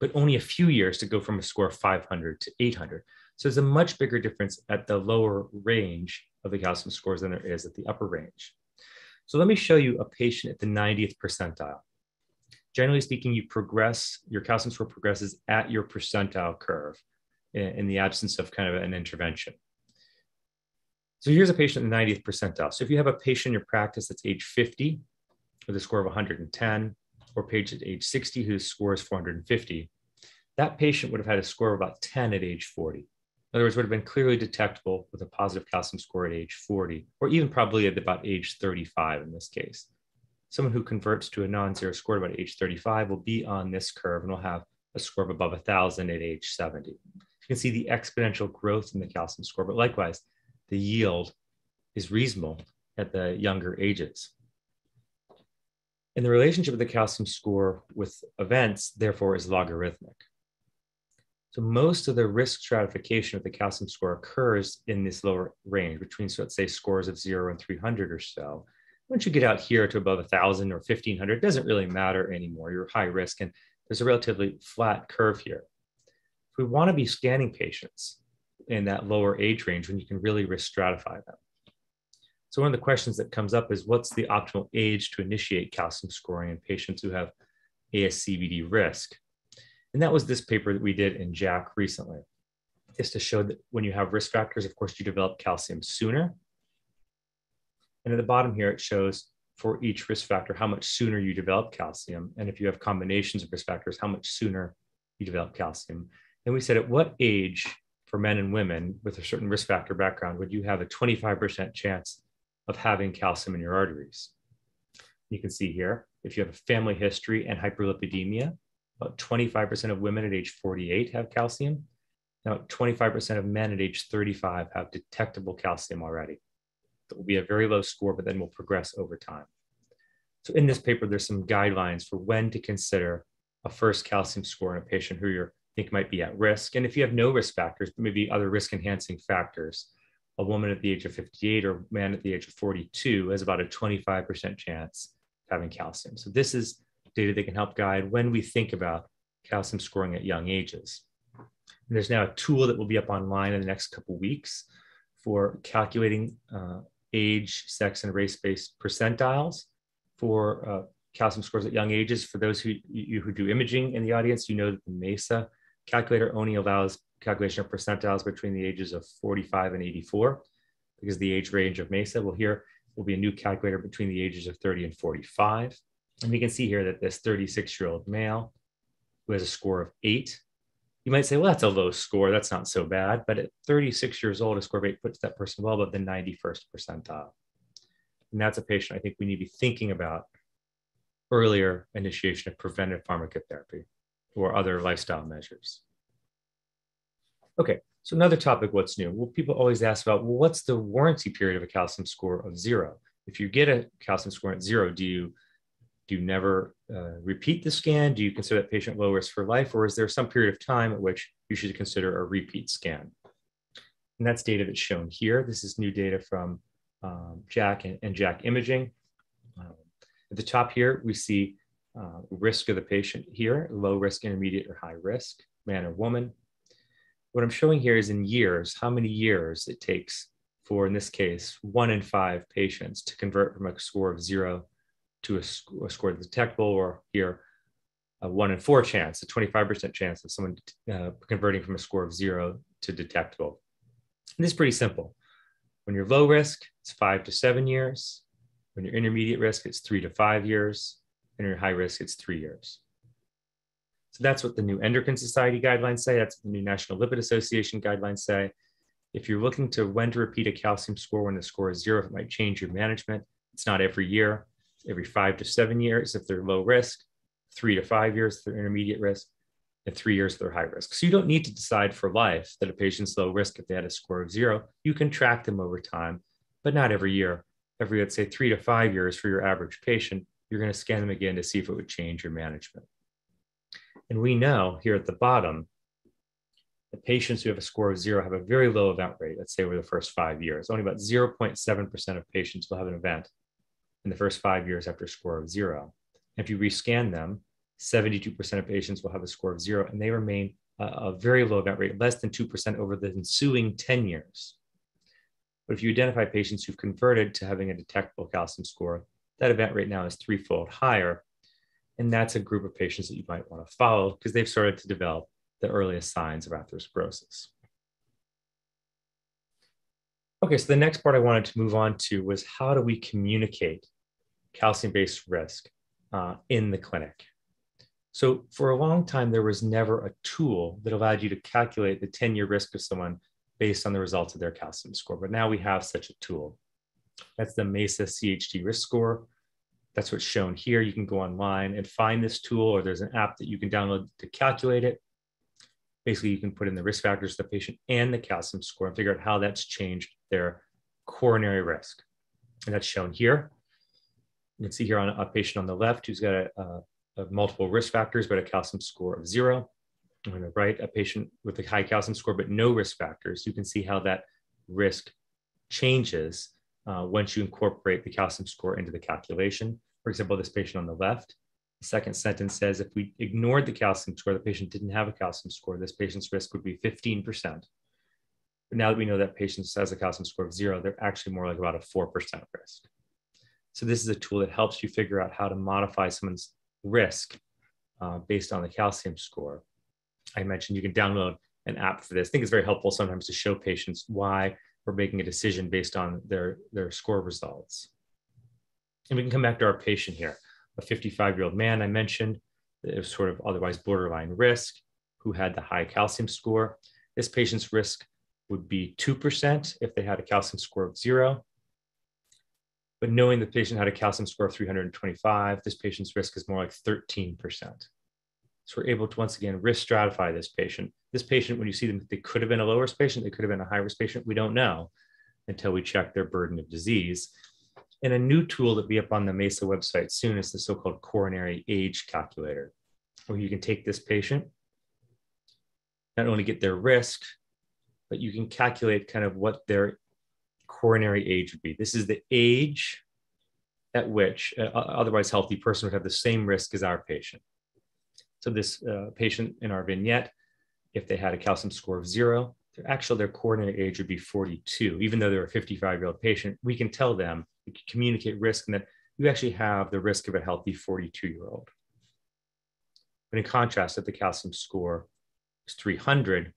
but only a few years to go from a score of 500 to 800. So there's a much bigger difference at the lower range of the calcium scores than there is at the upper range. So let me show you a patient at the 90th percentile. Generally speaking, you progress, your calcium score progresses at your percentile curve in, the absence of kind of an intervention. So here's a patient in the 90th percentile. So if you have a patient in your practice that's age 50 with a score of 110, or patient at age 60 whose score is 450, that patient would have had a score of about 10 at age 40. In other words, would have been clearly detectable with a positive calcium score at age 40, or even probably at about age 35 in this case. Someone who converts to a non-zero score about age 35 will be on this curve and will have a score of above 1,000 at age 70. You can see the exponential growth in the calcium score, but likewise, the yield is reasonable at the younger ages. And the relationship of the calcium score with events, therefore, is logarithmic. So most of the risk stratification of the calcium score occurs in this lower range between, so let's say, scores of zero and 300 or so. Once you get out here to above 1,000 or 1,500, it doesn't really matter anymore. You're high risk, and there's a relatively flat curve here. If we want to be scanning patients, in that lower age range when you can really risk stratify them. So one of the questions that comes up is what's the optimal age to initiate calcium scoring in patients who have ASCVD risk? And that was this paper that we did in JACC recently, just to show that when you have risk factors, of course, you develop calcium sooner. And at the bottom here, it shows for each risk factor how much sooner you develop calcium. And if you have combinations of risk factors, how much sooner you develop calcium. And we said at what age for men and women with a certain risk factor background, would you have a 25% chance of having calcium in your arteries? You can see here, if you have a family history and hyperlipidemia, about 25% of women at age 48 have calcium. Now, 25% of men at age 35 have detectable calcium already. That will be a very low score, but then will progress over time. So in this paper, there's some guidelines for when to consider a first calcium score in a patient who you're think might be at risk. And if you have no risk factors, but maybe other risk enhancing factors, a woman at the age of 58 or man at the age of 42 has about a 25% chance of having calcium. So this is data that can help guide when we think about calcium scoring at young ages. And there's now a tool that will be up online in the next couple weeks for calculating uh, age, sex, and race-based percentiles for uh, calcium scores at young ages. For those who you who do imaging in the audience, you know that the MESA calculator only allows calculation of percentiles between the ages of 45 and 84 because the age range of MESA. Well, here will be a new calculator between the ages of 30 and 45. And we can see here that this 36 year old male who has a score of eight, you might say, well, that's a low score. That's not so bad. But at 36 years old, a score of eight puts that person well above the 91st percentile. And that's a patient I think we need to be thinking about earlier initiation of preventive pharmacotherapy or other lifestyle measures. Okay, so another topic, what's new? Well, people always ask about, well, what's the warranty period of a calcium score of zero? If you get a calcium score at zero, do you do you never uh, repeat the scan? Do you consider that patient low risk for life? Or is there some period of time at which you should consider a repeat scan? And that's data that's shown here. This is new data from um, JACC and, and JACC imaging. Um, at the top here, we see uh, risk of the patient here, low risk, intermediate, or high risk, man or woman. What I'm showing here is in years, how many years it takes for, in this case, one in five patients to convert from a score of zero to a, sc a score detectable, or here, a one in four chance, a 25% chance of someone uh, converting from a score of zero to detectable. And this is pretty simple. When you're low risk, it's five to seven years. When you're intermediate risk, it's three to five years and when you're high risk, it's three years. So that's what the new Endocrine Society guidelines say. That's what the new National Lipid Association guidelines say. If you're looking to when to repeat a calcium score when the score is zero, it might change your management. It's not every year, every five to seven years if they're low risk, three to five years if they're intermediate risk, and three years if they're high risk. So you don't need to decide for life that a patient's low risk if they had a score of zero. You can track them over time, but not every year. Every, let's say, three to five years for your average patient, you're going to scan them again to see if it would change your management. And we know here at the bottom the patients who have a score of zero have a very low event rate, let's say over the first five years. Only about 0.7% of patients will have an event in the first five years after a score of zero. If you rescan them, 72% of patients will have a score of zero, and they remain a, a very low event rate, less than 2% over the ensuing 10 years. But if you identify patients who've converted to having a detectable calcium score, that event rate now is threefold higher. And that's a group of patients that you might want to follow because they've started to develop the earliest signs of atherosclerosis. Okay, so the next part I wanted to move on to was how do we communicate calcium-based risk uh, in the clinic? So for a long time, there was never a tool that allowed you to calculate the 10-year risk of someone based on the results of their calcium score. But now we have such a tool. That's the MESA CHD risk score. That's what's shown here. You can go online and find this tool, or there's an app that you can download to calculate it. Basically, you can put in the risk factors of the patient and the calcium score and figure out how that's changed their coronary risk. And that's shown here. You can see here on a patient on the left who's got a, a, a multiple risk factors, but a calcium score of zero. On the right, a patient with a high calcium score, but no risk factors. You can see how that risk changes uh, once you incorporate the calcium score into the calculation. For example, this patient on the left, the second sentence says if we ignored the calcium score, the patient didn't have a calcium score, this patient's risk would be 15%. But now that we know that patient has a calcium score of zero, they're actually more like about a 4% risk. So this is a tool that helps you figure out how to modify someone's risk uh, based on the calcium score. I mentioned you can download an app for this. I think it's very helpful sometimes to show patients why we're making a decision based on their, their score results. And we can come back to our patient here, a 55 year old man I mentioned, was sort of otherwise borderline risk, who had the high calcium score. This patient's risk would be 2% if they had a calcium score of zero. But knowing the patient had a calcium score of 325, this patient's risk is more like 13%. So we're able to once again risk stratify this patient. This patient, when you see them, they could have been a low risk patient, they could have been a high risk patient. We don't know until we check their burden of disease. And a new tool that will be up on the MESA website soon is the so-called coronary age calculator, where you can take this patient, not only get their risk, but you can calculate kind of what their coronary age would be. This is the age at which an otherwise healthy person would have the same risk as our patient. So this uh, patient in our vignette, if they had a calcium score of zero, their actual their coronary age would be 42. Even though they're a 55 year old patient, we can tell them, we can communicate risk and that you actually have the risk of a healthy 42 year old. But in contrast, if the calcium score is 300,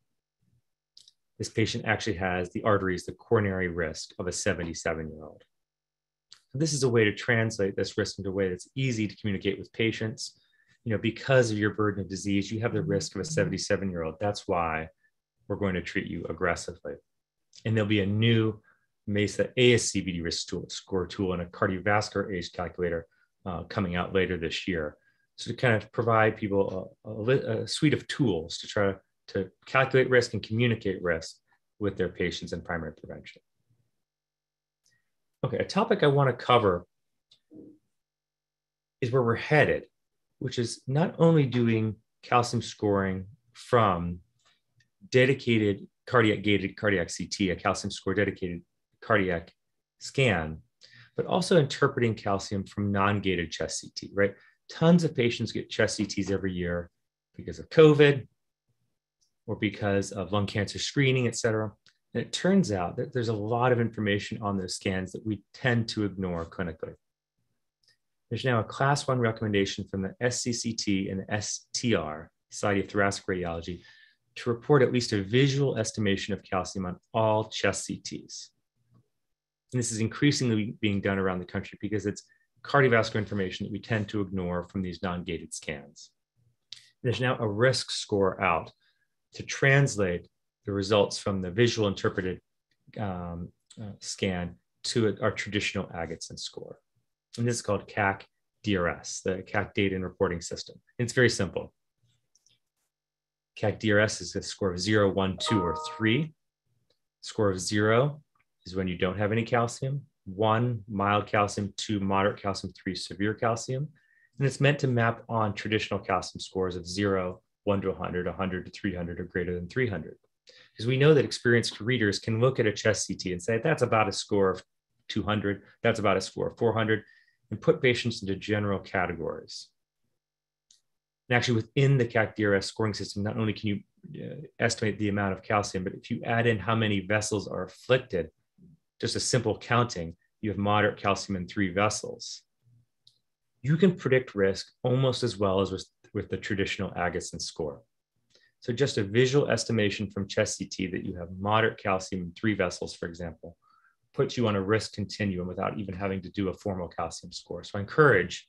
this patient actually has the arteries, the coronary risk of a 77 year old. This is a way to translate this risk into a way that's easy to communicate with patients you know, because of your burden of disease, you have the risk of a 77 year old. That's why we're going to treat you aggressively. And there'll be a new MESA ASCVD risk tool, score tool, and a cardiovascular age calculator uh, coming out later this year. So to kind of provide people a, a, a suite of tools to try to, to calculate risk and communicate risk with their patients in primary prevention. Okay, a topic I want to cover is where we're headed which is not only doing calcium scoring from dedicated cardiac gated cardiac CT, a calcium score dedicated cardiac scan, but also interpreting calcium from non gated chest CT, right? Tons of patients get chest CTs every year because of COVID or because of lung cancer screening, et cetera. And it turns out that there's a lot of information on those scans that we tend to ignore clinically. There's now a class one recommendation from the SCCT and the STR, Society of Thoracic Radiology, to report at least a visual estimation of calcium on all chest CTs. And this is increasingly being done around the country because it's cardiovascular information that we tend to ignore from these non-gated scans. There's now a risk score out to translate the results from the visual interpreted um, uh, scan to a, our traditional Agatston score. And this is called CAC DRS, the CAC data and reporting system. It's very simple. CAC DRS is a score of zero, one, two, or three. Score of zero is when you don't have any calcium, one, mild calcium, two, moderate calcium, three, severe calcium. And it's meant to map on traditional calcium scores of zero, one to 100, 100 to 300, or greater than 300. Because we know that experienced readers can look at a chest CT and say, that's about a score of 200, that's about a score of 400, and put patients into general categories. And actually, within the CAC-DRS scoring system, not only can you uh, estimate the amount of calcium, but if you add in how many vessels are afflicted, just a simple counting, you have moderate calcium in three vessels. You can predict risk almost as well as with, with the traditional Agatston score. So just a visual estimation from chest CT that you have moderate calcium in three vessels, for example, puts you on a risk continuum without even having to do a formal calcium score. So I encourage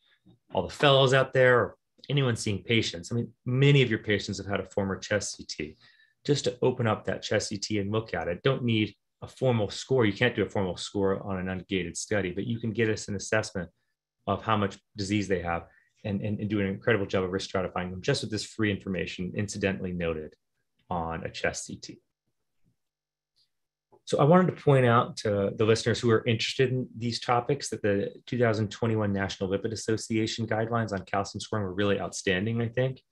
all the fellows out there, or anyone seeing patients, I mean, many of your patients have had a former chest CT, just to open up that chest CT and look at it. Don't need a formal score. You can't do a formal score on an ungated study, but you can get us an assessment of how much disease they have and, and, and do an incredible job of risk stratifying them just with this free information incidentally noted on a chest CT. So I wanted to point out to the listeners who are interested in these topics that the 2021 National Lipid Association guidelines on calcium scoring were really outstanding, I think.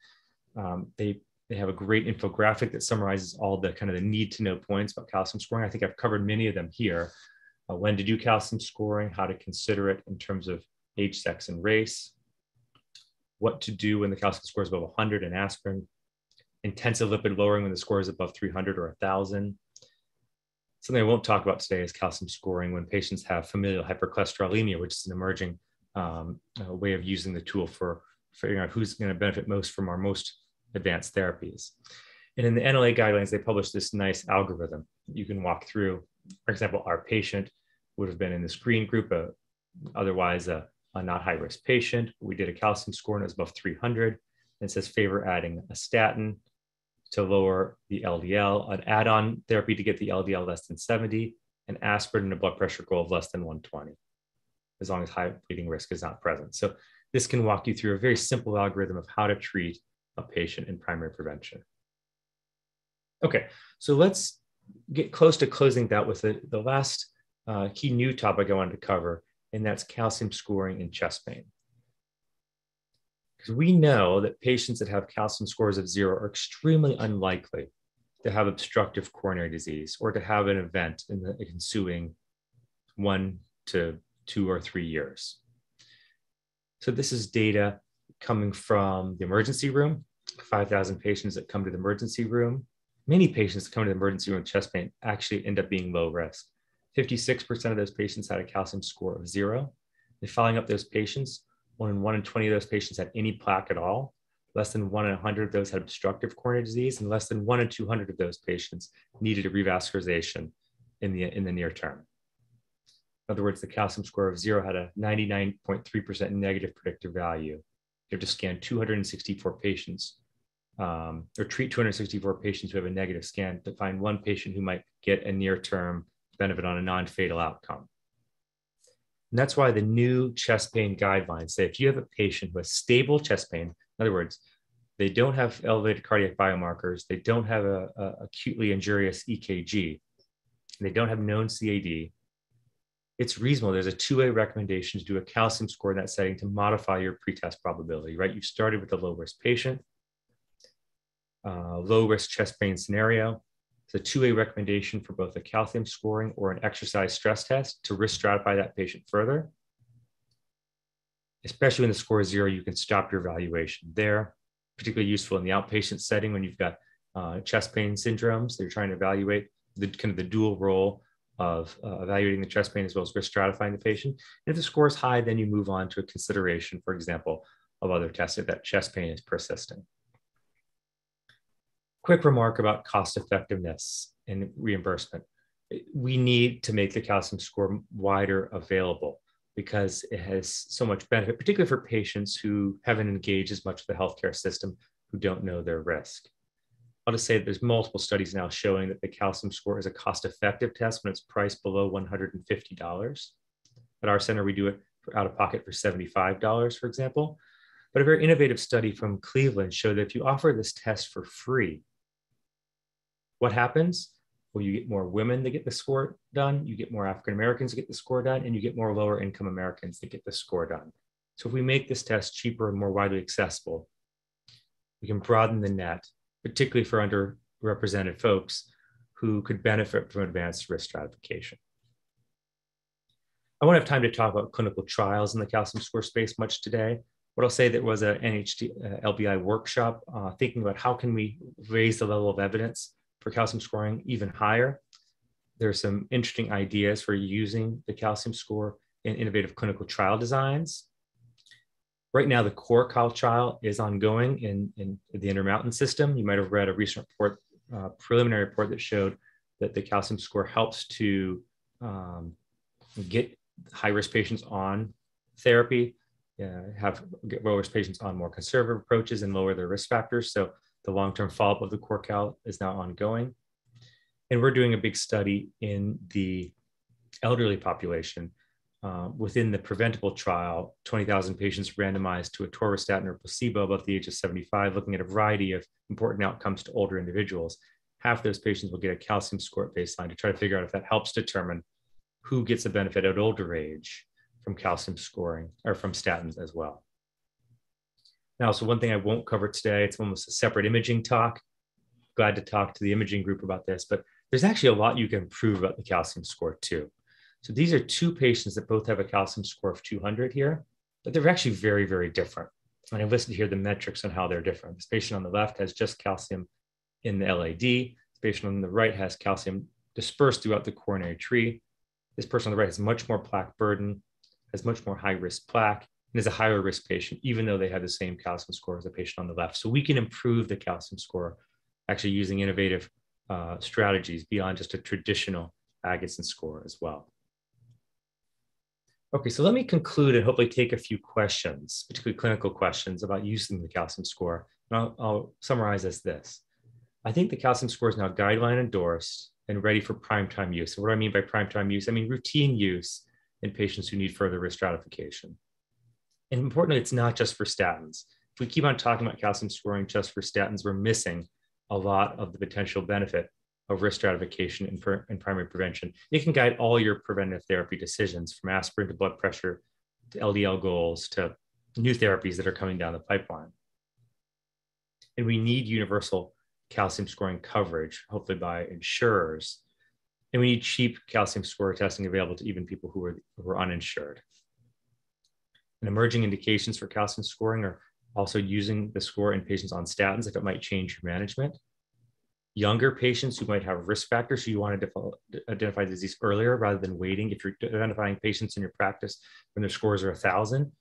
Um, they, they have a great infographic that summarizes all the kind of the need to know points about calcium scoring. I think I've covered many of them here. Uh, when to do calcium scoring, how to consider it in terms of age, sex, and race, what to do when the calcium score is above 100 in aspirin, intensive lipid lowering when the score is above 300 or 1,000, Something I won't talk about today is calcium scoring when patients have familial hypercholesterolemia, which is an emerging um, uh, way of using the tool for figuring out who's going to benefit most from our most advanced therapies. And in the NLA guidelines, they published this nice algorithm you can walk through. For example, our patient would have been in the screen group, uh, otherwise a, a not high risk patient. We did a calcium score and it was above 300. And it says favor adding a statin, to lower the LDL, an add-on therapy to get the LDL less than 70, and aspirin and a blood pressure goal of less than 120, as long as high bleeding risk is not present. So this can walk you through a very simple algorithm of how to treat a patient in primary prevention. Okay, so let's get close to closing that with the, the last uh, key new topic I wanted to cover, and that's calcium scoring in chest pain. Because we know that patients that have calcium scores of zero are extremely unlikely to have obstructive coronary disease or to have an event in the ensuing one to two or three years. So this is data coming from the emergency room, 5,000 patients that come to the emergency room. Many patients that come to the emergency room with chest pain actually end up being low risk. 56% of those patients had a calcium score of zero. And following up those patients, one in one in 20 of those patients had any plaque at all. Less than one in 100 of those had obstructive coronary disease, and less than one in 200 of those patients needed a revascularization in the, in the near term. In other words, the calcium score of zero had a 99.3% negative predictive value. You have to scan 264 patients um, or treat 264 patients who have a negative scan to find one patient who might get a near term benefit on a non fatal outcome. And that's why the new chest pain guidelines say if you have a patient with stable chest pain, in other words, they don't have elevated cardiac biomarkers, they don't have a, a acutely injurious EKG, they don't have known CAD, it's reasonable. There's a 2A recommendation to do a calcium score in that setting to modify your pretest probability, right? You've started with a low risk patient, uh, low risk chest pain scenario. It's a 2A recommendation for both a calcium scoring or an exercise stress test to risk stratify that patient further. Especially when the score is zero, you can stop your evaluation there. Particularly useful in the outpatient setting when you've got uh, chest pain syndromes. They're trying to evaluate the kind of the dual role of uh, evaluating the chest pain as well as risk stratifying the patient. And if the score is high, then you move on to a consideration, for example, of other tests if that chest pain is persistent quick remark about cost effectiveness and reimbursement. We need to make the calcium score wider available because it has so much benefit, particularly for patients who haven't engaged as much with the healthcare system who don't know their risk. I'll just say that there's multiple studies now showing that the calcium score is a cost-effective test when it's priced below $150. At our center, we do it for out of pocket for $75, for example. But a very innovative study from Cleveland showed that if you offer this test for free what happens? Well, you get more women that get the score done, you get more African Americans to get the score done, and you get more lower income Americans that get the score done. So if we make this test cheaper and more widely accessible, we can broaden the net, particularly for underrepresented folks who could benefit from advanced risk stratification. I won't have time to talk about clinical trials in the calcium score space much today, but I'll say that was a NHT uh, LBI workshop uh, thinking about how can we raise the level of evidence for calcium scoring even higher. There's some interesting ideas for using the calcium score in innovative clinical trial designs. Right now, the CorCal trial is ongoing in, in the Intermountain system. You might have read a recent report, uh, preliminary report that showed that the calcium score helps to um, get high risk patients on therapy, uh, have get low risk patients on more conservative approaches and lower their risk factors. So the long term follow up of the CorCal is now ongoing. And we're doing a big study in the elderly population. Uh, within the preventable trial, 20,000 patients randomized to a atorvastatin or placebo above the age of 75, looking at a variety of important outcomes to older individuals. Half those patients will get a calcium score at baseline to try to figure out if that helps determine who gets a benefit at older age from calcium scoring or from statins as well. Now, so one thing I won't cover today, it's almost a separate imaging talk. Glad to talk to the imaging group about this, but there's actually a lot you can improve about the calcium score too. So these are two patients that both have a calcium score of 200 here, but they're actually very, very different. And I've listed here the metrics on how they're different. This patient on the left has just calcium in the LAD. The patient on the right has calcium dispersed throughout the coronary tree. This person on the right has much more plaque burden, has much more high risk plaque, and is a higher risk patient, even though they have the same calcium score as the patient on the left. So we can improve the calcium score actually using innovative uh, strategies beyond just a traditional Agatston score as well. Okay, so let me conclude and hopefully take a few questions, particularly clinical questions about using the calcium score. And I'll, I'll summarize as this. I think the calcium score is now guideline endorsed and ready for prime time use. So what do I mean by prime time use? I mean routine use in patients who need further risk stratification. And importantly, it's not just for statins. If we keep on talking about calcium scoring just for statins, we're missing a lot of the potential benefit of risk stratification and, per, primary prevention. It can guide all your preventive therapy decisions from aspirin to blood pressure to LDL goals to new therapies that are coming down the pipeline. And we need universal calcium scoring coverage, hopefully by insurers. And we need cheap calcium score testing available to even people who are, who are uninsured. And emerging indications for calcium scoring are also using the score in patients on statins if it might change your management. Younger patients who might have risk factors, so you want to identify disease earlier rather than waiting. If you're identifying patients in your practice when their scores are 1,000,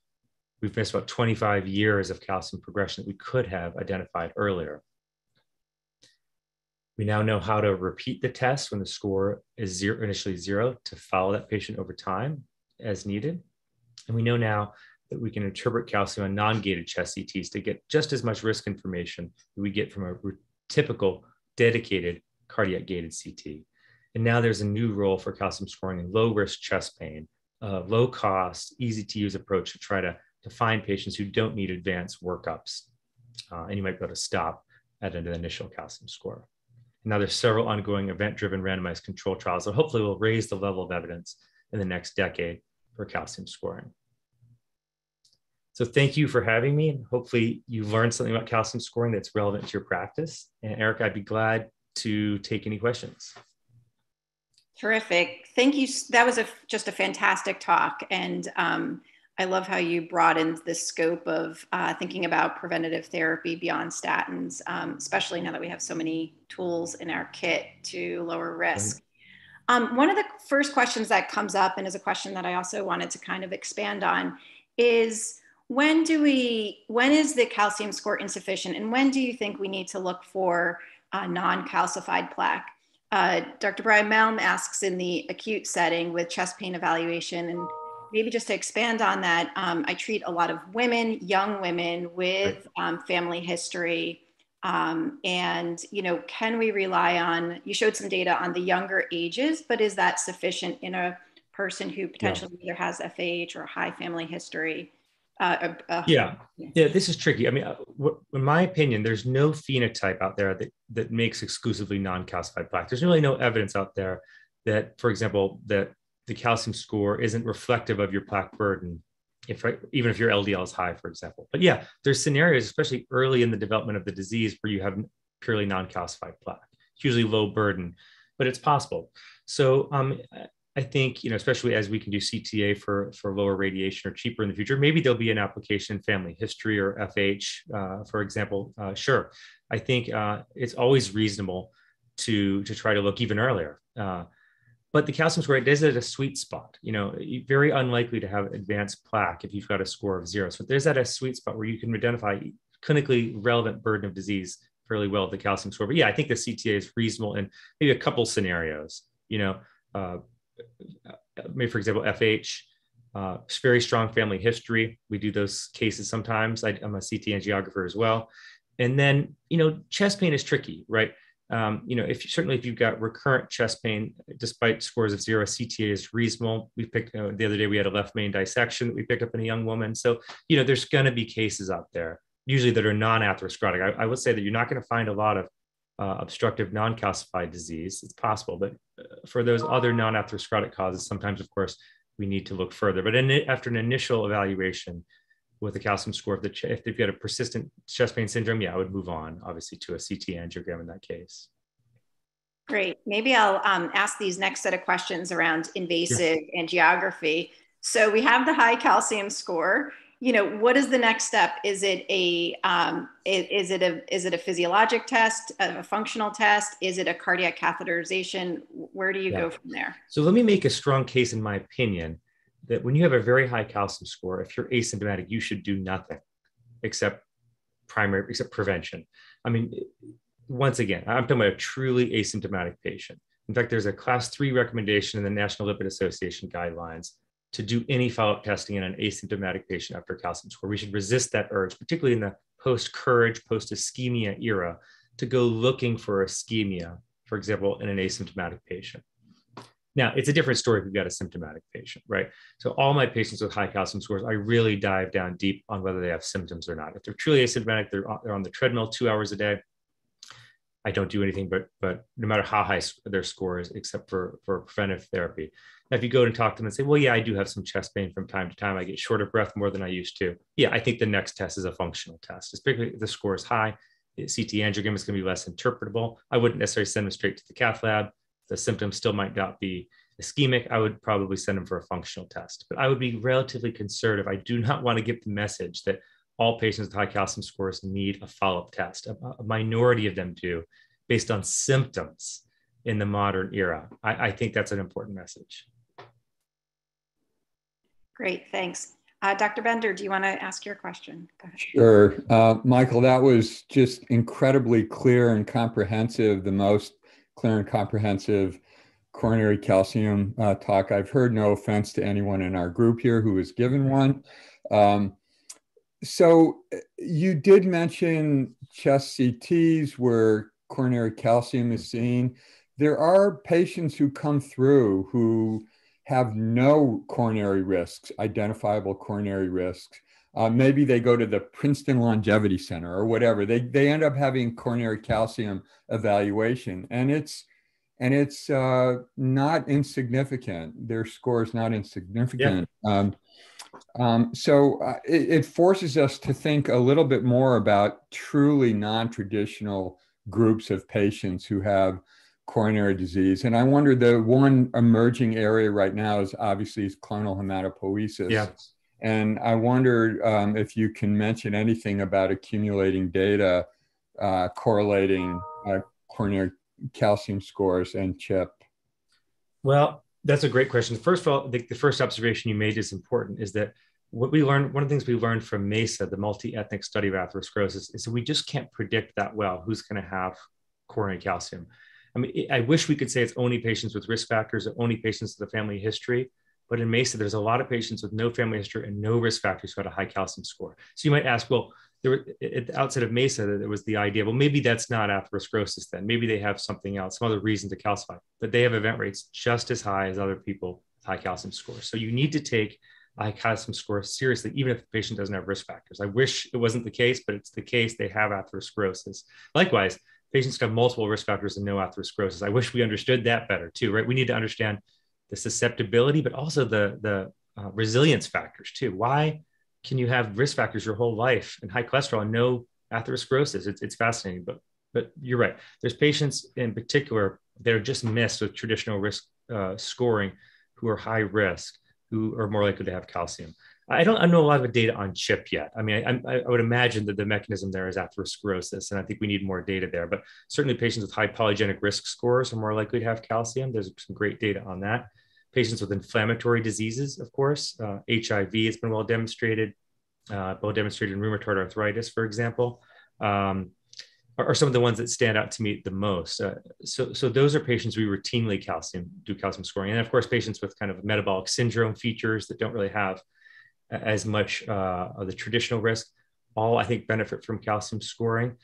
we've missed about 25 years of calcium progression that we could have identified earlier. We now know how to repeat the test when the score is zero, initially zero to follow that patient over time as needed. And we know now that we can interpret calcium on non-gated chest CTs to get just as much risk information that we get from a typical dedicated cardiac gated CT. And now there's a new role for calcium scoring in low risk chest pain, uh, low cost, easy to use approach to try to, to find patients who don't need advanced workups. Uh, and you might be able to stop at an initial calcium score. And now there's several ongoing event driven randomized control trials that hopefully will raise the level of evidence in the next decade for calcium scoring. So thank you for having me. And hopefully you've learned something about calcium scoring that's relevant to your practice. And Eric, I'd be glad to take any questions. Terrific. Thank you. That was a, just a fantastic talk. And um, I love how you broadened the scope of uh, thinking about preventative therapy beyond statins, um, especially now that we have so many tools in our kit to lower risk. Um, one of the first questions that comes up, and is a question that I also wanted to kind of expand on, is when do we when is the calcium score insufficient and when do you think we need to look for uh, non-calcified plaque? Uh, dr brian malm asks in the acute setting with chest pain evaluation and maybe just to expand on that um, i treat a lot of women young women with um, family history um, and you know can we rely on you showed some data on the younger ages but is that sufficient in a person who potentially yeah. either has FH or high family history uh, uh, yeah, yeah. This is tricky. I mean, uh, in my opinion, there's no phenotype out there that that makes exclusively non-calcified plaque. There's really no evidence out there that, for example, that the calcium score isn't reflective of your plaque burden, if even if your LDL is high, for example. But yeah, there's scenarios, especially early in the development of the disease, where you have purely non-calcified plaque. It's usually low burden. but it's possible. So um, I think, you know, especially as we can do CTA for, for lower radiation or cheaper in the future, maybe there'll be an application in family history or FH, uh, for example. Uh, sure. I think uh, it's always reasonable to, to try to look even earlier. Uh, but the calcium score it is at a sweet spot. You know, very unlikely to have advanced plaque if you've got a score of zero. So there's at a sweet spot where you can identify clinically relevant burden of disease fairly well with the calcium score. But yeah, I think the CTA is reasonable in maybe a couple scenarios. You know, uh, maybe for example, FH, uh, very strong family history. We do those cases sometimes. I, am a CT angiographer as well. And then, you know, chest pain is tricky, right? Um, you know, if you, certainly if you've got recurrent chest pain, despite scores of zero, CTA is reasonable. We picked uh, the other day we had a left main dissection that we picked up in a young woman. So you know, there's going to be cases out there usually that are non-atherosclerotic. I, I would say that you're not going to find a lot of uh, obstructive non-calcified disease. It's possible, but uh, for those other non-atherosclerotic causes, sometimes, of course, we need to look further. But in, after an initial evaluation with a calcium score, if, the if they've got a persistent chest pain syndrome, yeah, I would move on, obviously, to a CT angiogram in that case. Great. Maybe I'll um, ask these next set of questions around invasive angiography. So we have the high calcium score you know what is the next step is it a um, is, it a is it a physiologic test a functional test is it a cardiac catheterization where do you yeah. go from there so let me make a strong case in my opinion that when you have a very high calcium score if you're asymptomatic you should do nothing except primary except prevention i mean once again i'm talking about a truly asymptomatic patient in fact there's a class three recommendation in the national lipid association guidelines to do any follow-up testing in an asymptomatic patient after calcium score. We should resist that urge, particularly in the post-courage, post-ischemia era, to go looking for ischemia, for example, in an asymptomatic patient. Now, it's a different story if you've got a symptomatic patient, right? So all my patients with high calcium scores, I really dive down deep on whether they have symptoms or not. If they're truly asymptomatic, they're on, they're on the treadmill two hours a day. I don't do anything, but but no matter how high their score is, except for for preventive therapy. Now, if you go and talk to them and say, well, yeah, I do have some chest pain from time to time. I get short of breath more than I used to. Yeah, I think the next test is a functional test, especially if the score is high. CT angiogram is going to be less interpretable. I wouldn't necessarily send them straight to the cath lab. The symptoms still might not be ischemic. I would probably send them for a functional test. But I would be relatively conservative. I do not want to give the message that all patients with high calcium scores need a follow-up test. A, a minority of them do based on symptoms in the modern era. I, I think that's an important message. Great, thanks. Uh, Dr. Bender, do you want to ask your question? Sure. Uh, Michael, that was just incredibly clear and comprehensive, the most clear and comprehensive coronary calcium uh, talk I've heard. No offense to anyone in our group here who was given one. Um, so you did mention chest CTs where coronary calcium is seen. There are patients who come through who have no coronary risks, identifiable coronary risks. Uh, maybe they go to the Princeton Longevity Center or whatever. They, they end up having coronary calcium evaluation, and it's and it's uh, not insignificant. Their score is not insignificant. Yeah. Um, um, so uh, it, it, forces us to think a little bit more about truly non-traditional groups of patients who have coronary disease. And I wonder the one emerging area right now is obviously is clonal hematopoiesis. Yeah. And I wonder um, if you can mention anything about accumulating data uh, correlating uh, coronary calcium scores and CHIP. Well, that's a great question. First of all, the, the first observation you made is important is that what we learned, one of the things we learned from MESA, the multi-ethnic study of atherosclerosis, is that we just can't predict that well who's going to have coronary calcium. I mean, I wish we could say it's only patients with risk factors or only patients with a family history. But in MESA, there's a lot of patients with no family history and no risk factors who had a high calcium score. So you might ask, well, there at the outset of MESA, there was the idea, well, maybe that's not atherosclerosis then. Maybe they have something else, some other reason to calcify. But they have event rates just as high as other people with high calcium scores. So you need to take a high calcium score seriously, even if the patient doesn't have risk factors. I wish it wasn't the case, but it's the case. They have atherosclerosis. Likewise, patients have multiple risk factors and no atherosclerosis. I wish we understood that better too, right? We need to understand the susceptibility, but also the, the uh, resilience factors too. Why can you have risk factors your whole life and high cholesterol and no atherosclerosis? It's, it's fascinating, but but you're right. There's patients in particular that are just missed with traditional risk uh, scoring who are high risk, who are more likely to have calcium. I don't I know a lot of data on CHIP yet. I mean, I, I, would imagine that the mechanism there is atherosclerosis, and I think we need more data there. But certainly, patients with high polygenic risk scores are more likely to have calcium. There's some great data on that. Patients with inflammatory diseases, of course, uh, HIV has been well demonstrated, uh, well demonstrated in rheumatoid arthritis, for example. Um, are, some of the ones that stand out to me the most. Uh, so, so those are patients we routinely calcium do calcium scoring, and of course, patients with kind of metabolic syndrome features that don't really have as much uh, of the traditional risk. All I think benefit from calcium scoring,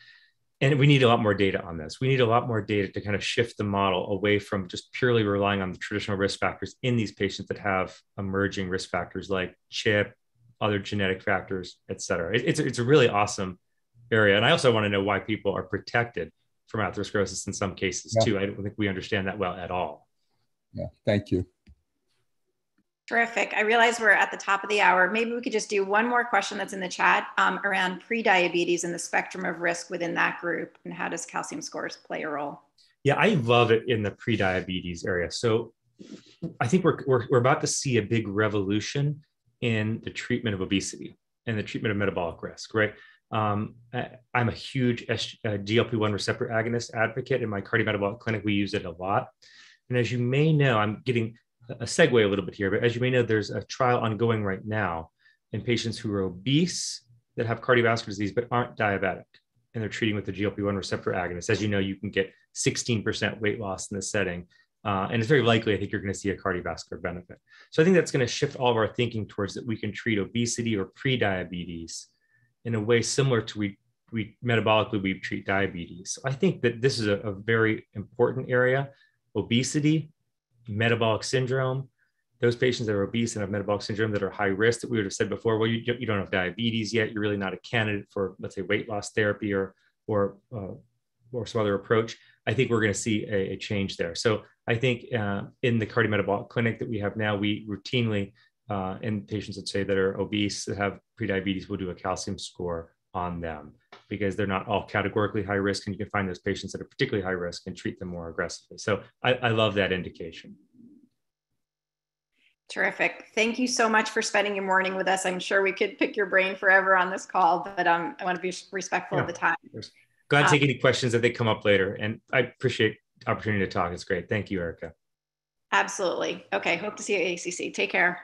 and we need a lot more data on this. We need a lot more data to kind of shift the model away from just purely relying on the traditional risk factors in these patients that have emerging risk factors like CHIP, other genetic factors, et cetera. It, it's, it's a really awesome area. And I also want to know why people are protected from atherosclerosis in some cases yeah. too. I don't think we understand that well at all. Yeah, thank you. Terrific. I realize we're at the top of the hour. Maybe we could just do one more question that's in the chat um, around prediabetes and the spectrum of risk within that group, and how does calcium scores play a role? Yeah, I love it in the prediabetes area. So I think we're, we're, we're about to see a big revolution in the treatment of obesity and the treatment of metabolic risk, right? Um, I, am a huge uh, GLP-1 receptor agonist advocate. In my cardiometabolic clinic, we use it a lot. And as you may know, I'm getting a segue a little bit here, but as you may know, there's a trial ongoing right now in patients who are obese that have cardiovascular disease but aren't diabetic, and they're treating with the GLP-1 receptor agonist. As you know, you can get 16% weight loss in this setting. Uh, and it's very likely, I think, you're going to see a cardiovascular benefit. So I think that's going to shift all of our thinking towards that we can treat obesity or pre-diabetes in a way similar to we we metabolically we treat diabetes. So I think that this is a, a very important area. Obesity, metabolic syndrome, those patients that are obese and have metabolic syndrome that are high risk that we would have said before, well, you, you don't have diabetes yet. You're really not a candidate for, let's say, weight loss therapy or, or, uh, or some other approach. I think we're going to see a, a change there. So I think uh, in the cardiometabolic clinic that we have now, we routinely uh, in patients that say that are obese that have prediabetes, we'll do a calcium score on them because they're not all categorically high risk, and you can find those patients that are particularly high risk and treat them more aggressively. So I, I love that indication. Terrific. Thank you so much for spending your morning with us. I'm sure we could pick your brain forever on this call, but um, I want to be respectful yeah, of the time. Go ahead and take um, any questions that they come up later. And I appreciate opportunity to talk. It's great. Thank you, Erica. Absolutely. Okay. Hope to see you at ACC. Take care.